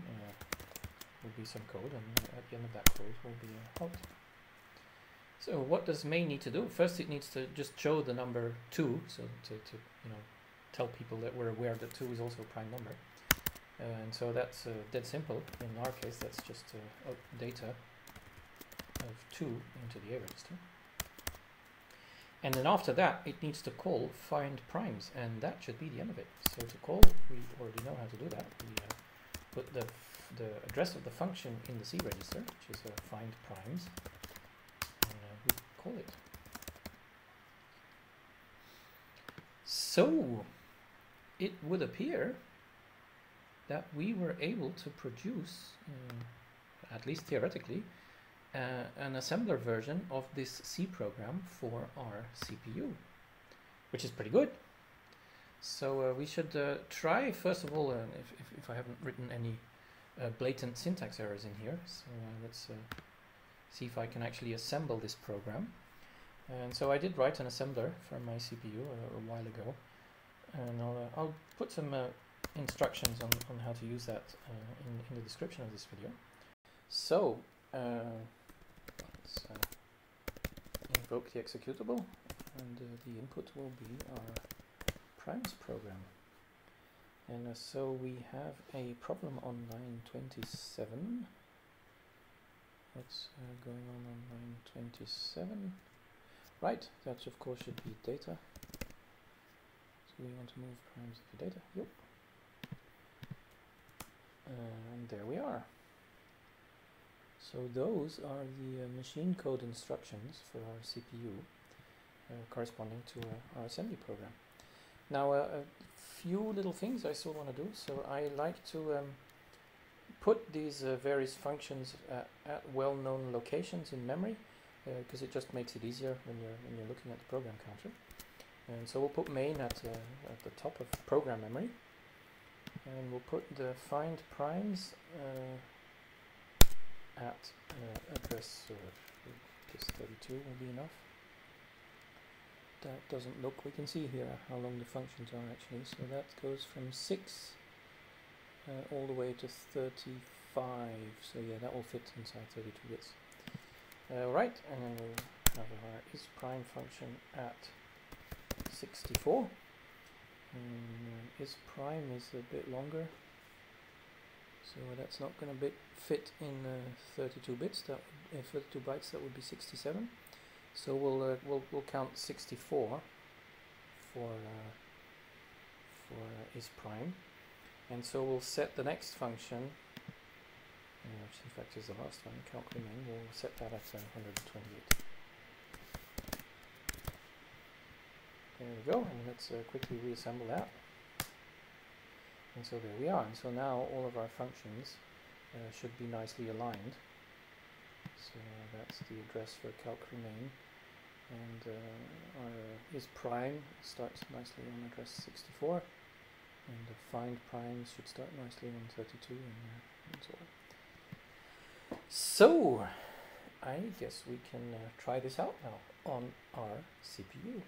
will be some code, and at the end of that code will be a halt. So what does main need to do? First, it needs to just show the number 2, so to, to you know tell people that we're aware that 2 is also a prime number. Uh, and so that's uh, dead simple. In our case, that's just uh, data of 2 into the A register. And then after that, it needs to call find primes, and that should be the end of it. So to call, we already know how to do that. We uh, put the the address of the function in the C register, which is a find primes, and uh, we call it. So it would appear that we were able to produce, uh, at least theoretically, uh, an assembler version of this C program for our CPU, which is pretty good. So uh, we should uh, try, first of all, uh, if, if, if I haven't written any uh, blatant syntax errors in here. So uh, let's uh, see if I can actually assemble this program. And so I did write an assembler for my CPU a, a while ago. And I'll, I'll put some instructions on, on how to use that uh, in, in the description of this video. So, let's invoke the executable and the input will be our primes program. And uh, so we have a problem on line 27. What's uh, going on on line 27? Right, that of course should be data. So we want to move primes to data. Yep. And there we are. So those are the uh, machine code instructions for our CPU uh, corresponding to uh, our assembly program. Now, uh, few little things I still want to do. So I like to um, put these uh, various functions uh, at well-known locations in memory because it just makes it easier when you're when you're looking at the program counter. And so we'll put main at at the top of program memory, and we'll put the find primes uh, at address. Uh, this 32 will be enough. that doesn't look. We can see here how long the functions are actually. So that goes from 6 uh, all the way to 35. So yeah, that will fit inside 32 bits. Uh, right, and then we'll have our is prime function at 64. And is prime is a bit longer. So that's not going to fit in uh, 32 bits. That uh, 32 bytes. That would be 67. So we'll uh, we'll we'll count 64 for uh, for uh, is prime, and so we'll set the next function, uh, which in fact is the last one, calc remain. We'll set that at 128. There we go, and let's uh, quickly reassemble that. And so there we are. And so now all of our functions uh, should be nicely aligned. So that's the address for calc remain and uh, our is prime starts nicely on address 64 and the find prime should start nicely on 32 and, uh, and so on. So I guess we can uh, try this out now on our CPU.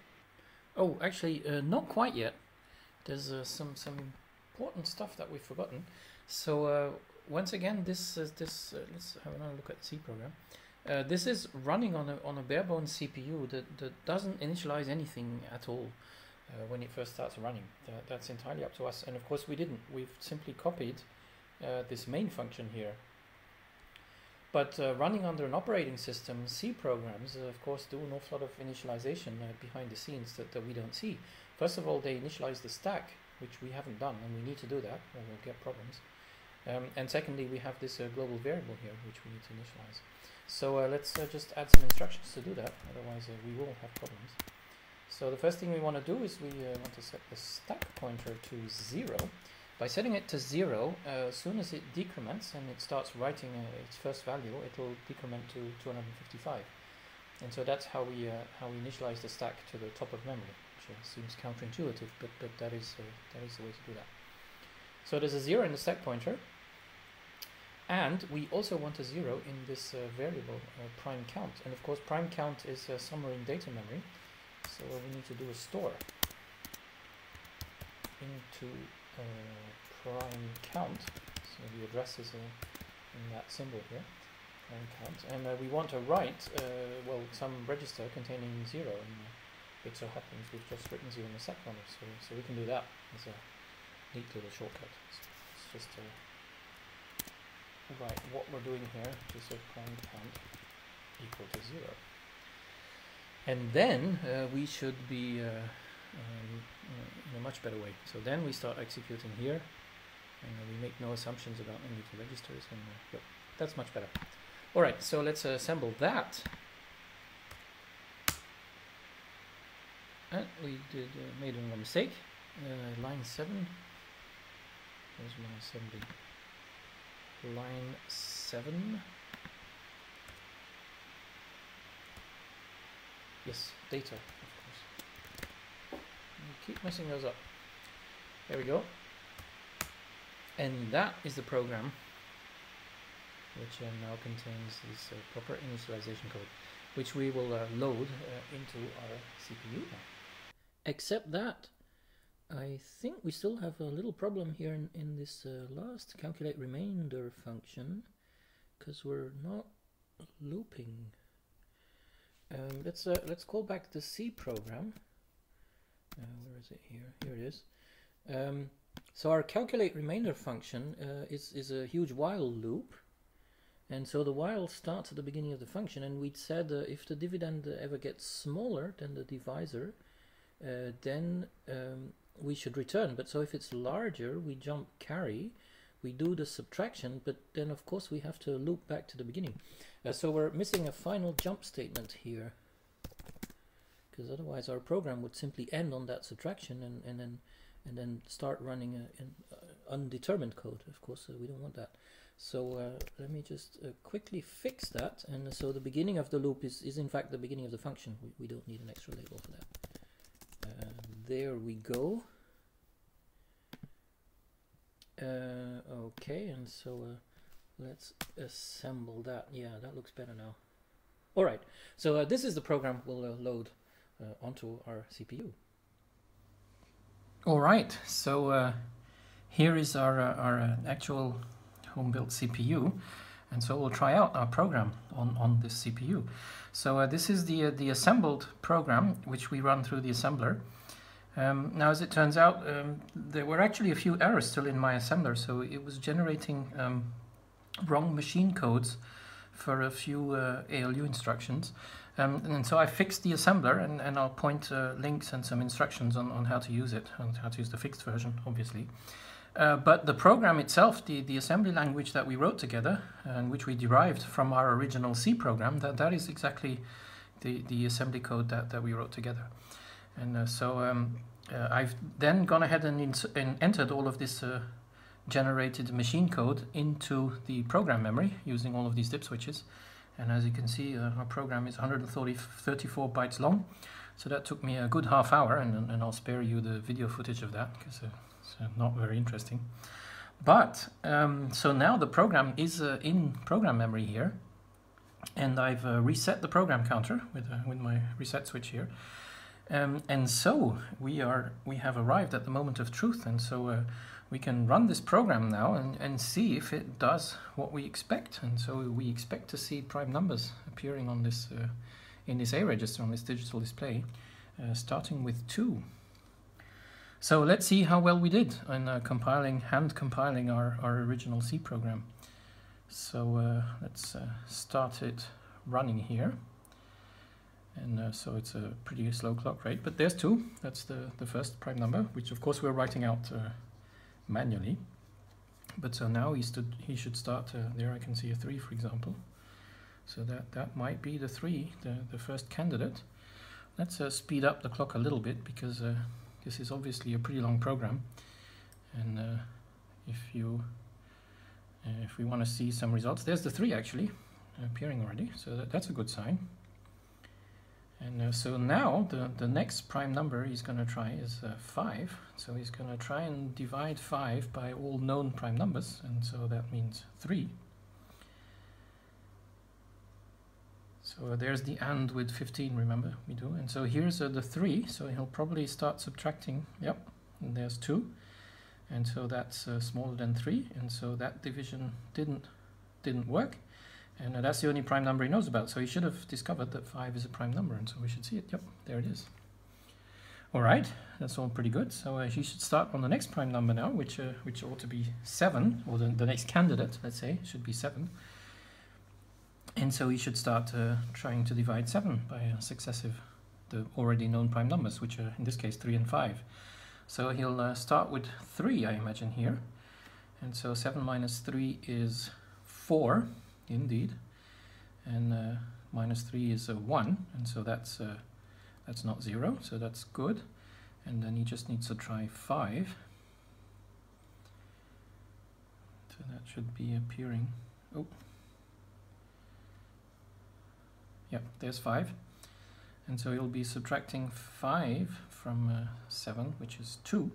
Oh, actually, uh, not quite yet. There's uh, some some important stuff that we've forgotten. So uh, once again, this is this. let's have another look at the C program. Uh, this is running on a, on a bare bones CPU that, that doesn't initialize anything at all uh, when it first starts running. That, that's entirely up to us. And of course we didn't. We've simply copied uh, this main function here. But uh, running under an operating system, C programs, uh, of course, do an awful lot of initialization behind the scenes that, that we don't see. First of all, they initialize the stack, which we haven't done, and we need to do that, or we'll get problems. Um, and secondly, we have this global variable here, which we need to initialize. So uh, let's uh, just add some instructions to do that, otherwise uh, we will have problems. So the first thing we want to do is we uh, want to set the stack pointer to 0. By setting it to 0, uh, as soon as it decrements and it starts writing uh, its first value, it will decrement to 255. And so that's how we how we initialize the stack to the top of memory, which seems counterintuitive, but, but that, is, that is the way to do that. So there's a 0 in the stack pointer, and we also want a zero in this uh, variable uh, prime count. And of course, prime count is uh, somewhere in data memory. So what we need to do a store into uh, prime count. So the address is uh, in that symbol here, prime count. And uh, we want to write, well, some register containing zero. And it so happens we've just written zero in the set corner. So, so we can do that as a neat little shortcut. So it's just to write what we're doing here, is a prime count equal to zero. And then uh, we should be uh, um, in a much better way. So then we start executing here, and we make no assumptions about any of the registers, and uh, yep, that's much better. All right, so let's assemble that. And we did uh, made a mistake. Line seven. There's my assembly line 7. Yes, data. Keep messing those up. There we go. And that is the program which uh, now contains this uh, proper initialization code, which we will uh, load uh, into our CPU now. Except that I think we still have a little problem here in, in this uh, last calculate remainder function because we're not looping. Um, let's uh, let's call back the C program. Uh, where is it here? Here it is. Um, so our calculate remainder function uh, is is a huge while loop, and so the while starts at the beginning of the function. And we'd said uh, if the dividend ever gets smaller than the divisor, uh, then um, we should return. But so if it's larger, we jump carry, we do the subtraction, but then of course we have to loop back to the beginning. Uh, so we're missing a final jump statement here. Because otherwise our program would simply end on that subtraction and, and then and then start running an uh, undetermined code. Of course, uh, we don't want that. So uh, let me just uh, quickly fix that. And so the beginning of the loop is, is in fact the beginning of the function. We, we don't need an extra label for that there we go. Uh, okay, and so uh, let's assemble that. Yeah, that looks better now. All right, so uh, this is the program we'll uh, load uh, onto our CPU. All right, so uh, here is our, uh, our uh, actual home-built CPU. And so we'll try out our program on, on this CPU. So uh, this is the, uh, the assembled program, which we run through the assembler. Um, now, as it turns out, um, there were actually a few errors still in my assembler, so it was generating um, wrong machine codes for a few uh, ALU instructions. Um, and so I fixed the assembler, and, and I'll point uh, links and some instructions on, on how to use it, and how to use the fixed version, obviously. Uh, but the program itself, the, the assembly language that we wrote together, and which we derived from our original C program, that, that is exactly the, the assembly code that, that we wrote together. And uh, so um, uh, I've then gone ahead and, and, entered all of this uh, generated machine code into the program memory using all of these dip switches. And as you can see, uh, our program is 134 bytes long. So that took me a good half hour, and, and I'll spare you the video footage of that because uh, it's uh, not very interesting. But, um, so now the program is uh, in program memory here. And I've reset the program counter with, with my reset switch here. Um, and so we are we have arrived at the moment of truth and so uh, we can run this program now and, and see if it does what we expect and so we expect to see prime numbers appearing on this uh, in this A register on this digital display uh, starting with 2. So let's see how well we did in uh, compiling hand compiling our, our original C program. So uh, let's uh, start it running here and uh, so it's a pretty slow clock rate. But there's two. That's the, the first prime number, which of course we're writing out uh, manually. But so now he, stood, he should start, uh, there I can see a 3 for example. So that, that might be the 3, the, the first candidate. Let's uh, speed up the clock a little bit because uh, this is obviously a pretty long program. And uh, if you if we want to see some results, there's the 3 actually appearing already, so that, that's a good sign. And uh, so now the, the next prime number he's going to try is uh, 5. So he's going to try and divide 5 by all known prime numbers, and so that means 3. So there's the AND with 15, remember, we do. And so here's uh, the 3, so he'll probably start subtracting, yep, and there's 2. And so that's uh, smaller than 3, and so that division didn't, didn't work. And uh, that's the only prime number he knows about. So he should have discovered that 5 is a prime number. And so we should see it. Yep, there it is. All right, that's all pretty good. So uh, he should start on the next prime number now, which uh, which ought to be 7, or the, the next candidate, let's say, should be 7. And so he should start uh, trying to divide 7 by a successive, the already known prime numbers, which are in this case 3 and 5. So he'll uh, start with 3, I imagine, here. And so 7 minus 3 is 4 indeed. And uh, minus 3 is a 1, and so that's, uh, that's not 0, so that's good. And then he just needs to try 5. So that should be appearing. Oh. Yep, there's 5. And so he'll be subtracting 5 from uh, 7, which is 2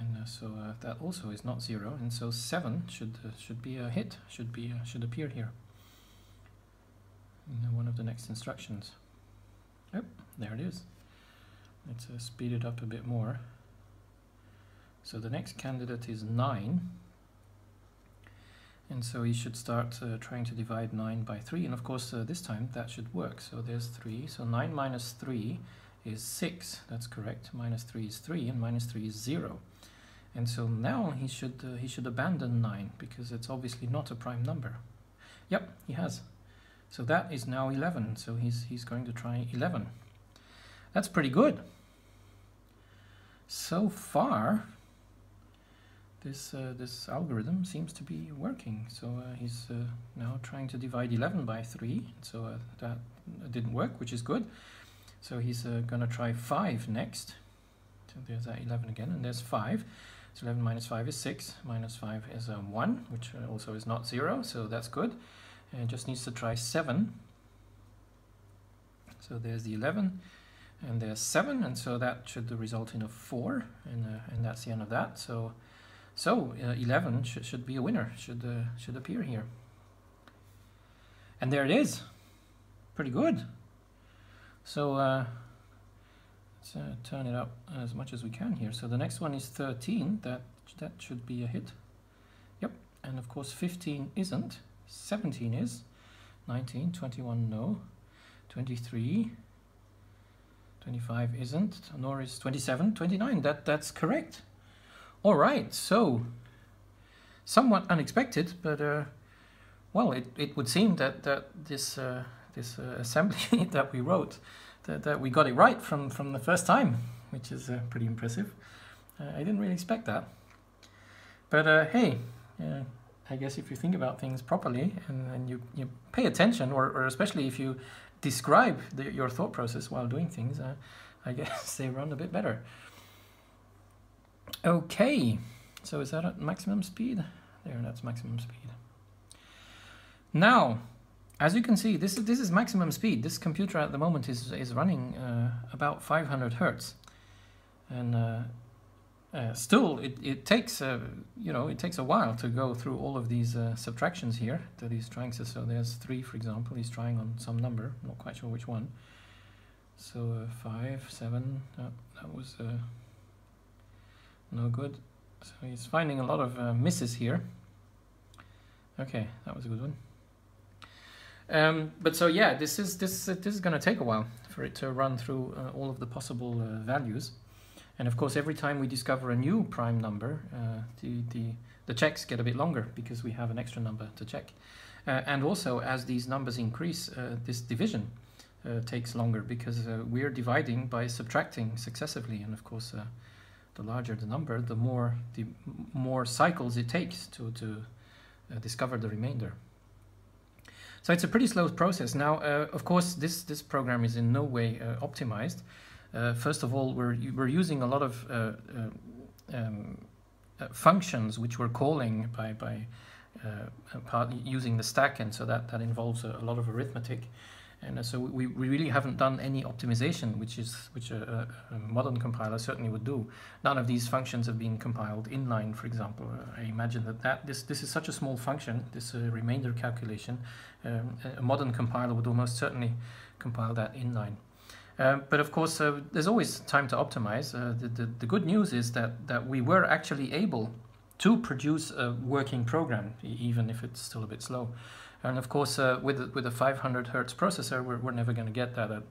and uh, so uh, that also is not zero and so 7 should uh, should be a hit should be uh, should appear here. In one of the next instructions. Yep there it is. Let's uh, speed it up a bit more. So the next candidate is 9 and so he should start uh, trying to divide 9 by 3 and of course this time that should work. So there's 3 so 9 minus 3 is 6 that's correct. Minus 3 is 3 and minus 3 is 0 and so now he should uh, he should abandon 9 because it's obviously not a prime number. Yep, he has. So that is now 11. So he's he's going to try 11. That's pretty good. So far this uh, this algorithm seems to be working. So uh, he's uh, now trying to divide 11 by 3. So uh, that didn't work, which is good. So he's uh, going to try 5 next. So there's that 11 again, and there's 5. So 11 minus 5 is 6, minus 5 is a 1, which also is not 0, so that's good. And just needs to try 7. So there's the 11, and there's 7, and so that should result in a 4, and, uh, and that's the end of that. So so uh, 11 sh should be a winner, should, uh, should appear here. And there it is. Pretty good. So let's uh, turn it up as much as we can here. So the next one is 13. That that should be a hit. Yep. And of course 15 isn't. 17 is. 19, 21 no. 23 25 isn't, nor is 27. 29, that, that's correct. All right, so somewhat unexpected, but uh, well, it, it would seem that, that this, uh, this uh, *laughs* assembly that we wrote, that, that we got it right from, from the first time, which is uh, pretty impressive. Uh, I didn't really expect that. But uh, hey, I guess if you think about things properly and, and you, you pay attention, or, or especially if you describe the, your thought process while doing things, uh, I *laughs* guess they run a bit better. Okay, so is that at maximum speed? There, that's maximum speed. Now, as you can see, this is, this is maximum speed. This computer at the moment is, is running uh, about 500 hertz. And uh, uh, still, it, it takes uh, you know it takes a while to go through all of these uh, subtractions here that he's trying. So there's three, for example. He's trying on some number, not quite sure which one. So uh, five, seven. That was no good. So he's finding a lot of misses here. Okay, that was a good one. Um, but so yeah, this is this this is going to take a while for it to run through all of the possible values. And of course, every time we discover a new prime number, uh, the, the, the checks get a bit longer because we have an extra number to check. Uh, and also, as these numbers increase, uh, this division uh, takes longer because uh, we're dividing by subtracting successively. And of course, uh, the larger the number, the more the more cycles it takes to, to discover the remainder. So it's a pretty slow process. Now, of course, this, this program is in no way optimized. Uh, first of all, we're, we're using a lot of uh, uh, um, functions which we're calling by, by using the stack, and so that, that involves a, a lot of arithmetic. And uh, so we, we really haven't done any optimization, which is which a, a, modern compiler certainly would do. None of these functions have been compiled inline, for example. Uh, I imagine that, that this, this is such a small function, this uh, remainder calculation, um, a modern compiler would almost certainly compile that inline. Um, but of course, uh, there's always time to optimize. Uh, the, the, the, good news is that, that we were actually able to produce a working program, even if it's still a bit slow. And of course, uh, with, with a 500 hertz processor, we're, we're never going to get that at,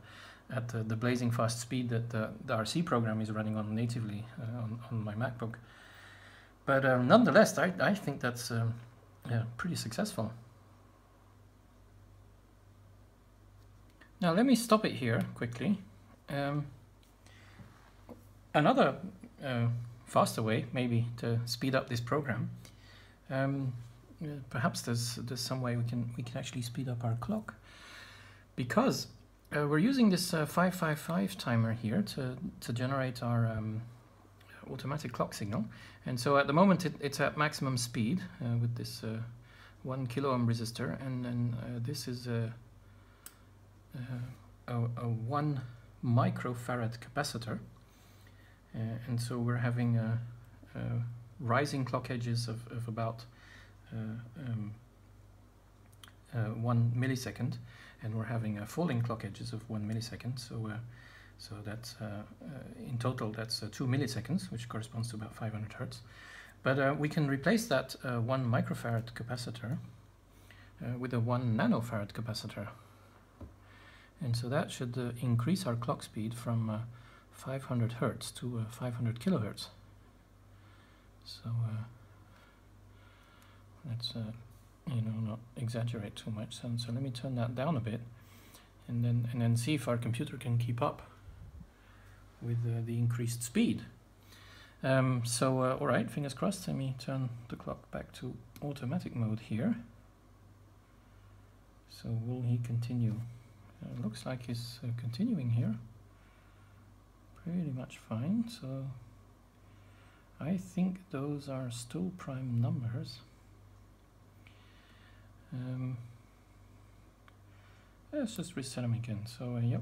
at the, the, blazing fast speed that the, the RC program is running on natively uh, on, on my MacBook. But um, nonetheless, I, I think that's um, yeah, pretty successful. Now let me stop it here quickly. Um, another uh, faster way, maybe, to speed up this program. Um, perhaps there's there's some way we can we can actually speed up our clock, because uh, we're using this uh, 555 timer here to to generate our um, automatic clock signal, and so at the moment it, it's at maximum speed uh, with this uh, one kilo ohm resistor, and then uh, this is a uh, a, a, one microfarad capacitor. Uh, and so we're having a, a rising clock edges of, of about uh, um, one millisecond. And we're having a falling clock edges of one millisecond. So so that's in total that's two milliseconds which corresponds to about 500 hertz. But uh, we can replace that uh, one microfarad capacitor uh, with a one nanofarad capacitor. And so that should uh, increase our clock speed from uh, 500 hertz to uh, 500 kilohertz. So uh, let's, uh, you know, not exaggerate too much. So, so let me turn that down a bit, and then and then see if our computer can keep up with uh, the increased speed. Um, so all right, fingers crossed. Let me turn the clock back to automatic mode here. So will he continue? Uh, looks like he's uh, continuing here. Pretty much fine, so I think those are still prime numbers. Um, let's just reset them again. So uh, yep,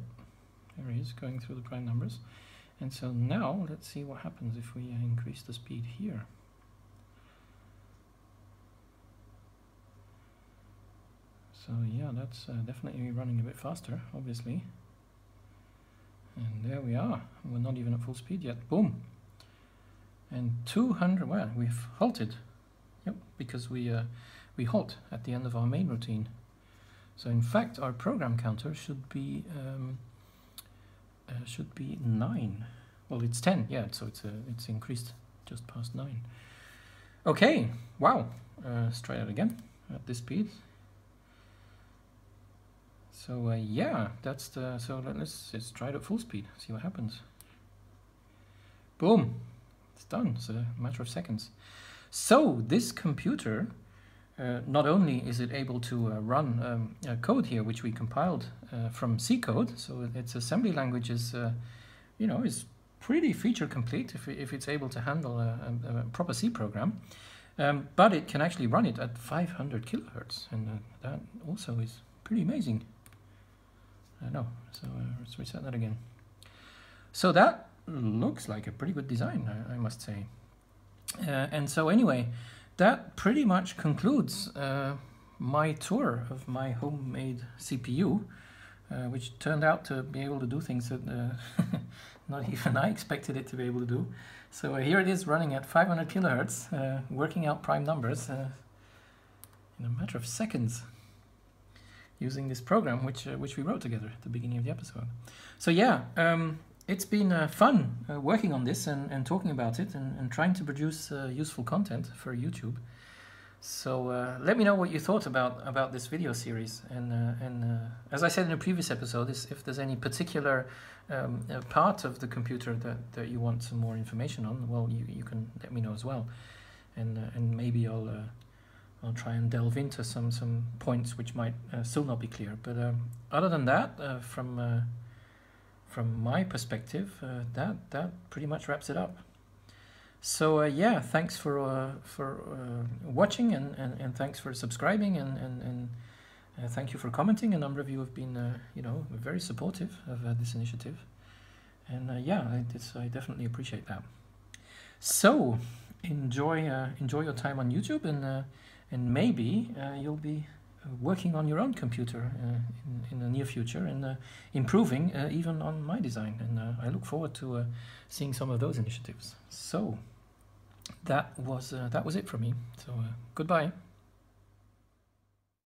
there he is going through the prime numbers. And so now let's see what happens if we uh, increase the speed here. So yeah, that's uh, definitely running a bit faster, obviously. And there we are. We're not even at full speed yet. Boom. And 200, well, we've halted. Yep, because we, uh, we halt at the end of our main routine. So in fact, our program counter should be um, uh, should be nine. Well, it's ten. Yeah, so it's uh, it's increased just past nine. Okay. Wow. Uh, let's try that again at this speed. So uh, yeah, that's the. So let's let's try it at full speed. See what happens. Boom. It's done. It's a matter of seconds. So this computer uh, not only is it able to uh, run um, code here, which we compiled uh, from C code, so its assembly language is, uh, you know, is pretty feature complete if, if it's able to handle a, a, a proper C program. Um, but it can actually run it at 500 kilohertz, and uh, that also is pretty amazing. I know. So uh, let's reset that again. So that looks like a pretty good design, I, I must say. and so anyway that pretty much concludes uh, my tour of my homemade CPU, uh, which turned out to be able to do things that uh, *laughs* not even I expected it to be able to do. So uh, here it is running at 500 kilohertz, uh, working out prime numbers uh, in a matter of seconds using this program which which we wrote together at the beginning of the episode. So yeah, um, it's been uh, fun uh, working on this and, and talking about it and, and trying to produce uh, useful content for YouTube. So uh, let me know what you thought about about this video series. And uh, and uh, as I said in a previous episode, is if there's any particular um, part of the computer that, that you want some more information on, well, you, you can let me know as well. And and maybe I'll I'll try and delve into some some points which might still not be clear. But um, other than that, from from my perspective, uh, that that pretty much wraps it up. So uh, yeah, thanks for uh, for uh, watching and, and, and thanks for subscribing and and, and uh, thank you for commenting. A number of you have been uh, you know very supportive of this initiative, and yeah, I, I definitely appreciate that. So enjoy enjoy your time on YouTube and and maybe you'll be working on your own computer uh, in, in the near future and uh, improving uh, even on my design. And I look forward to seeing some of those initiatives. So that was that was it for me. So goodbye.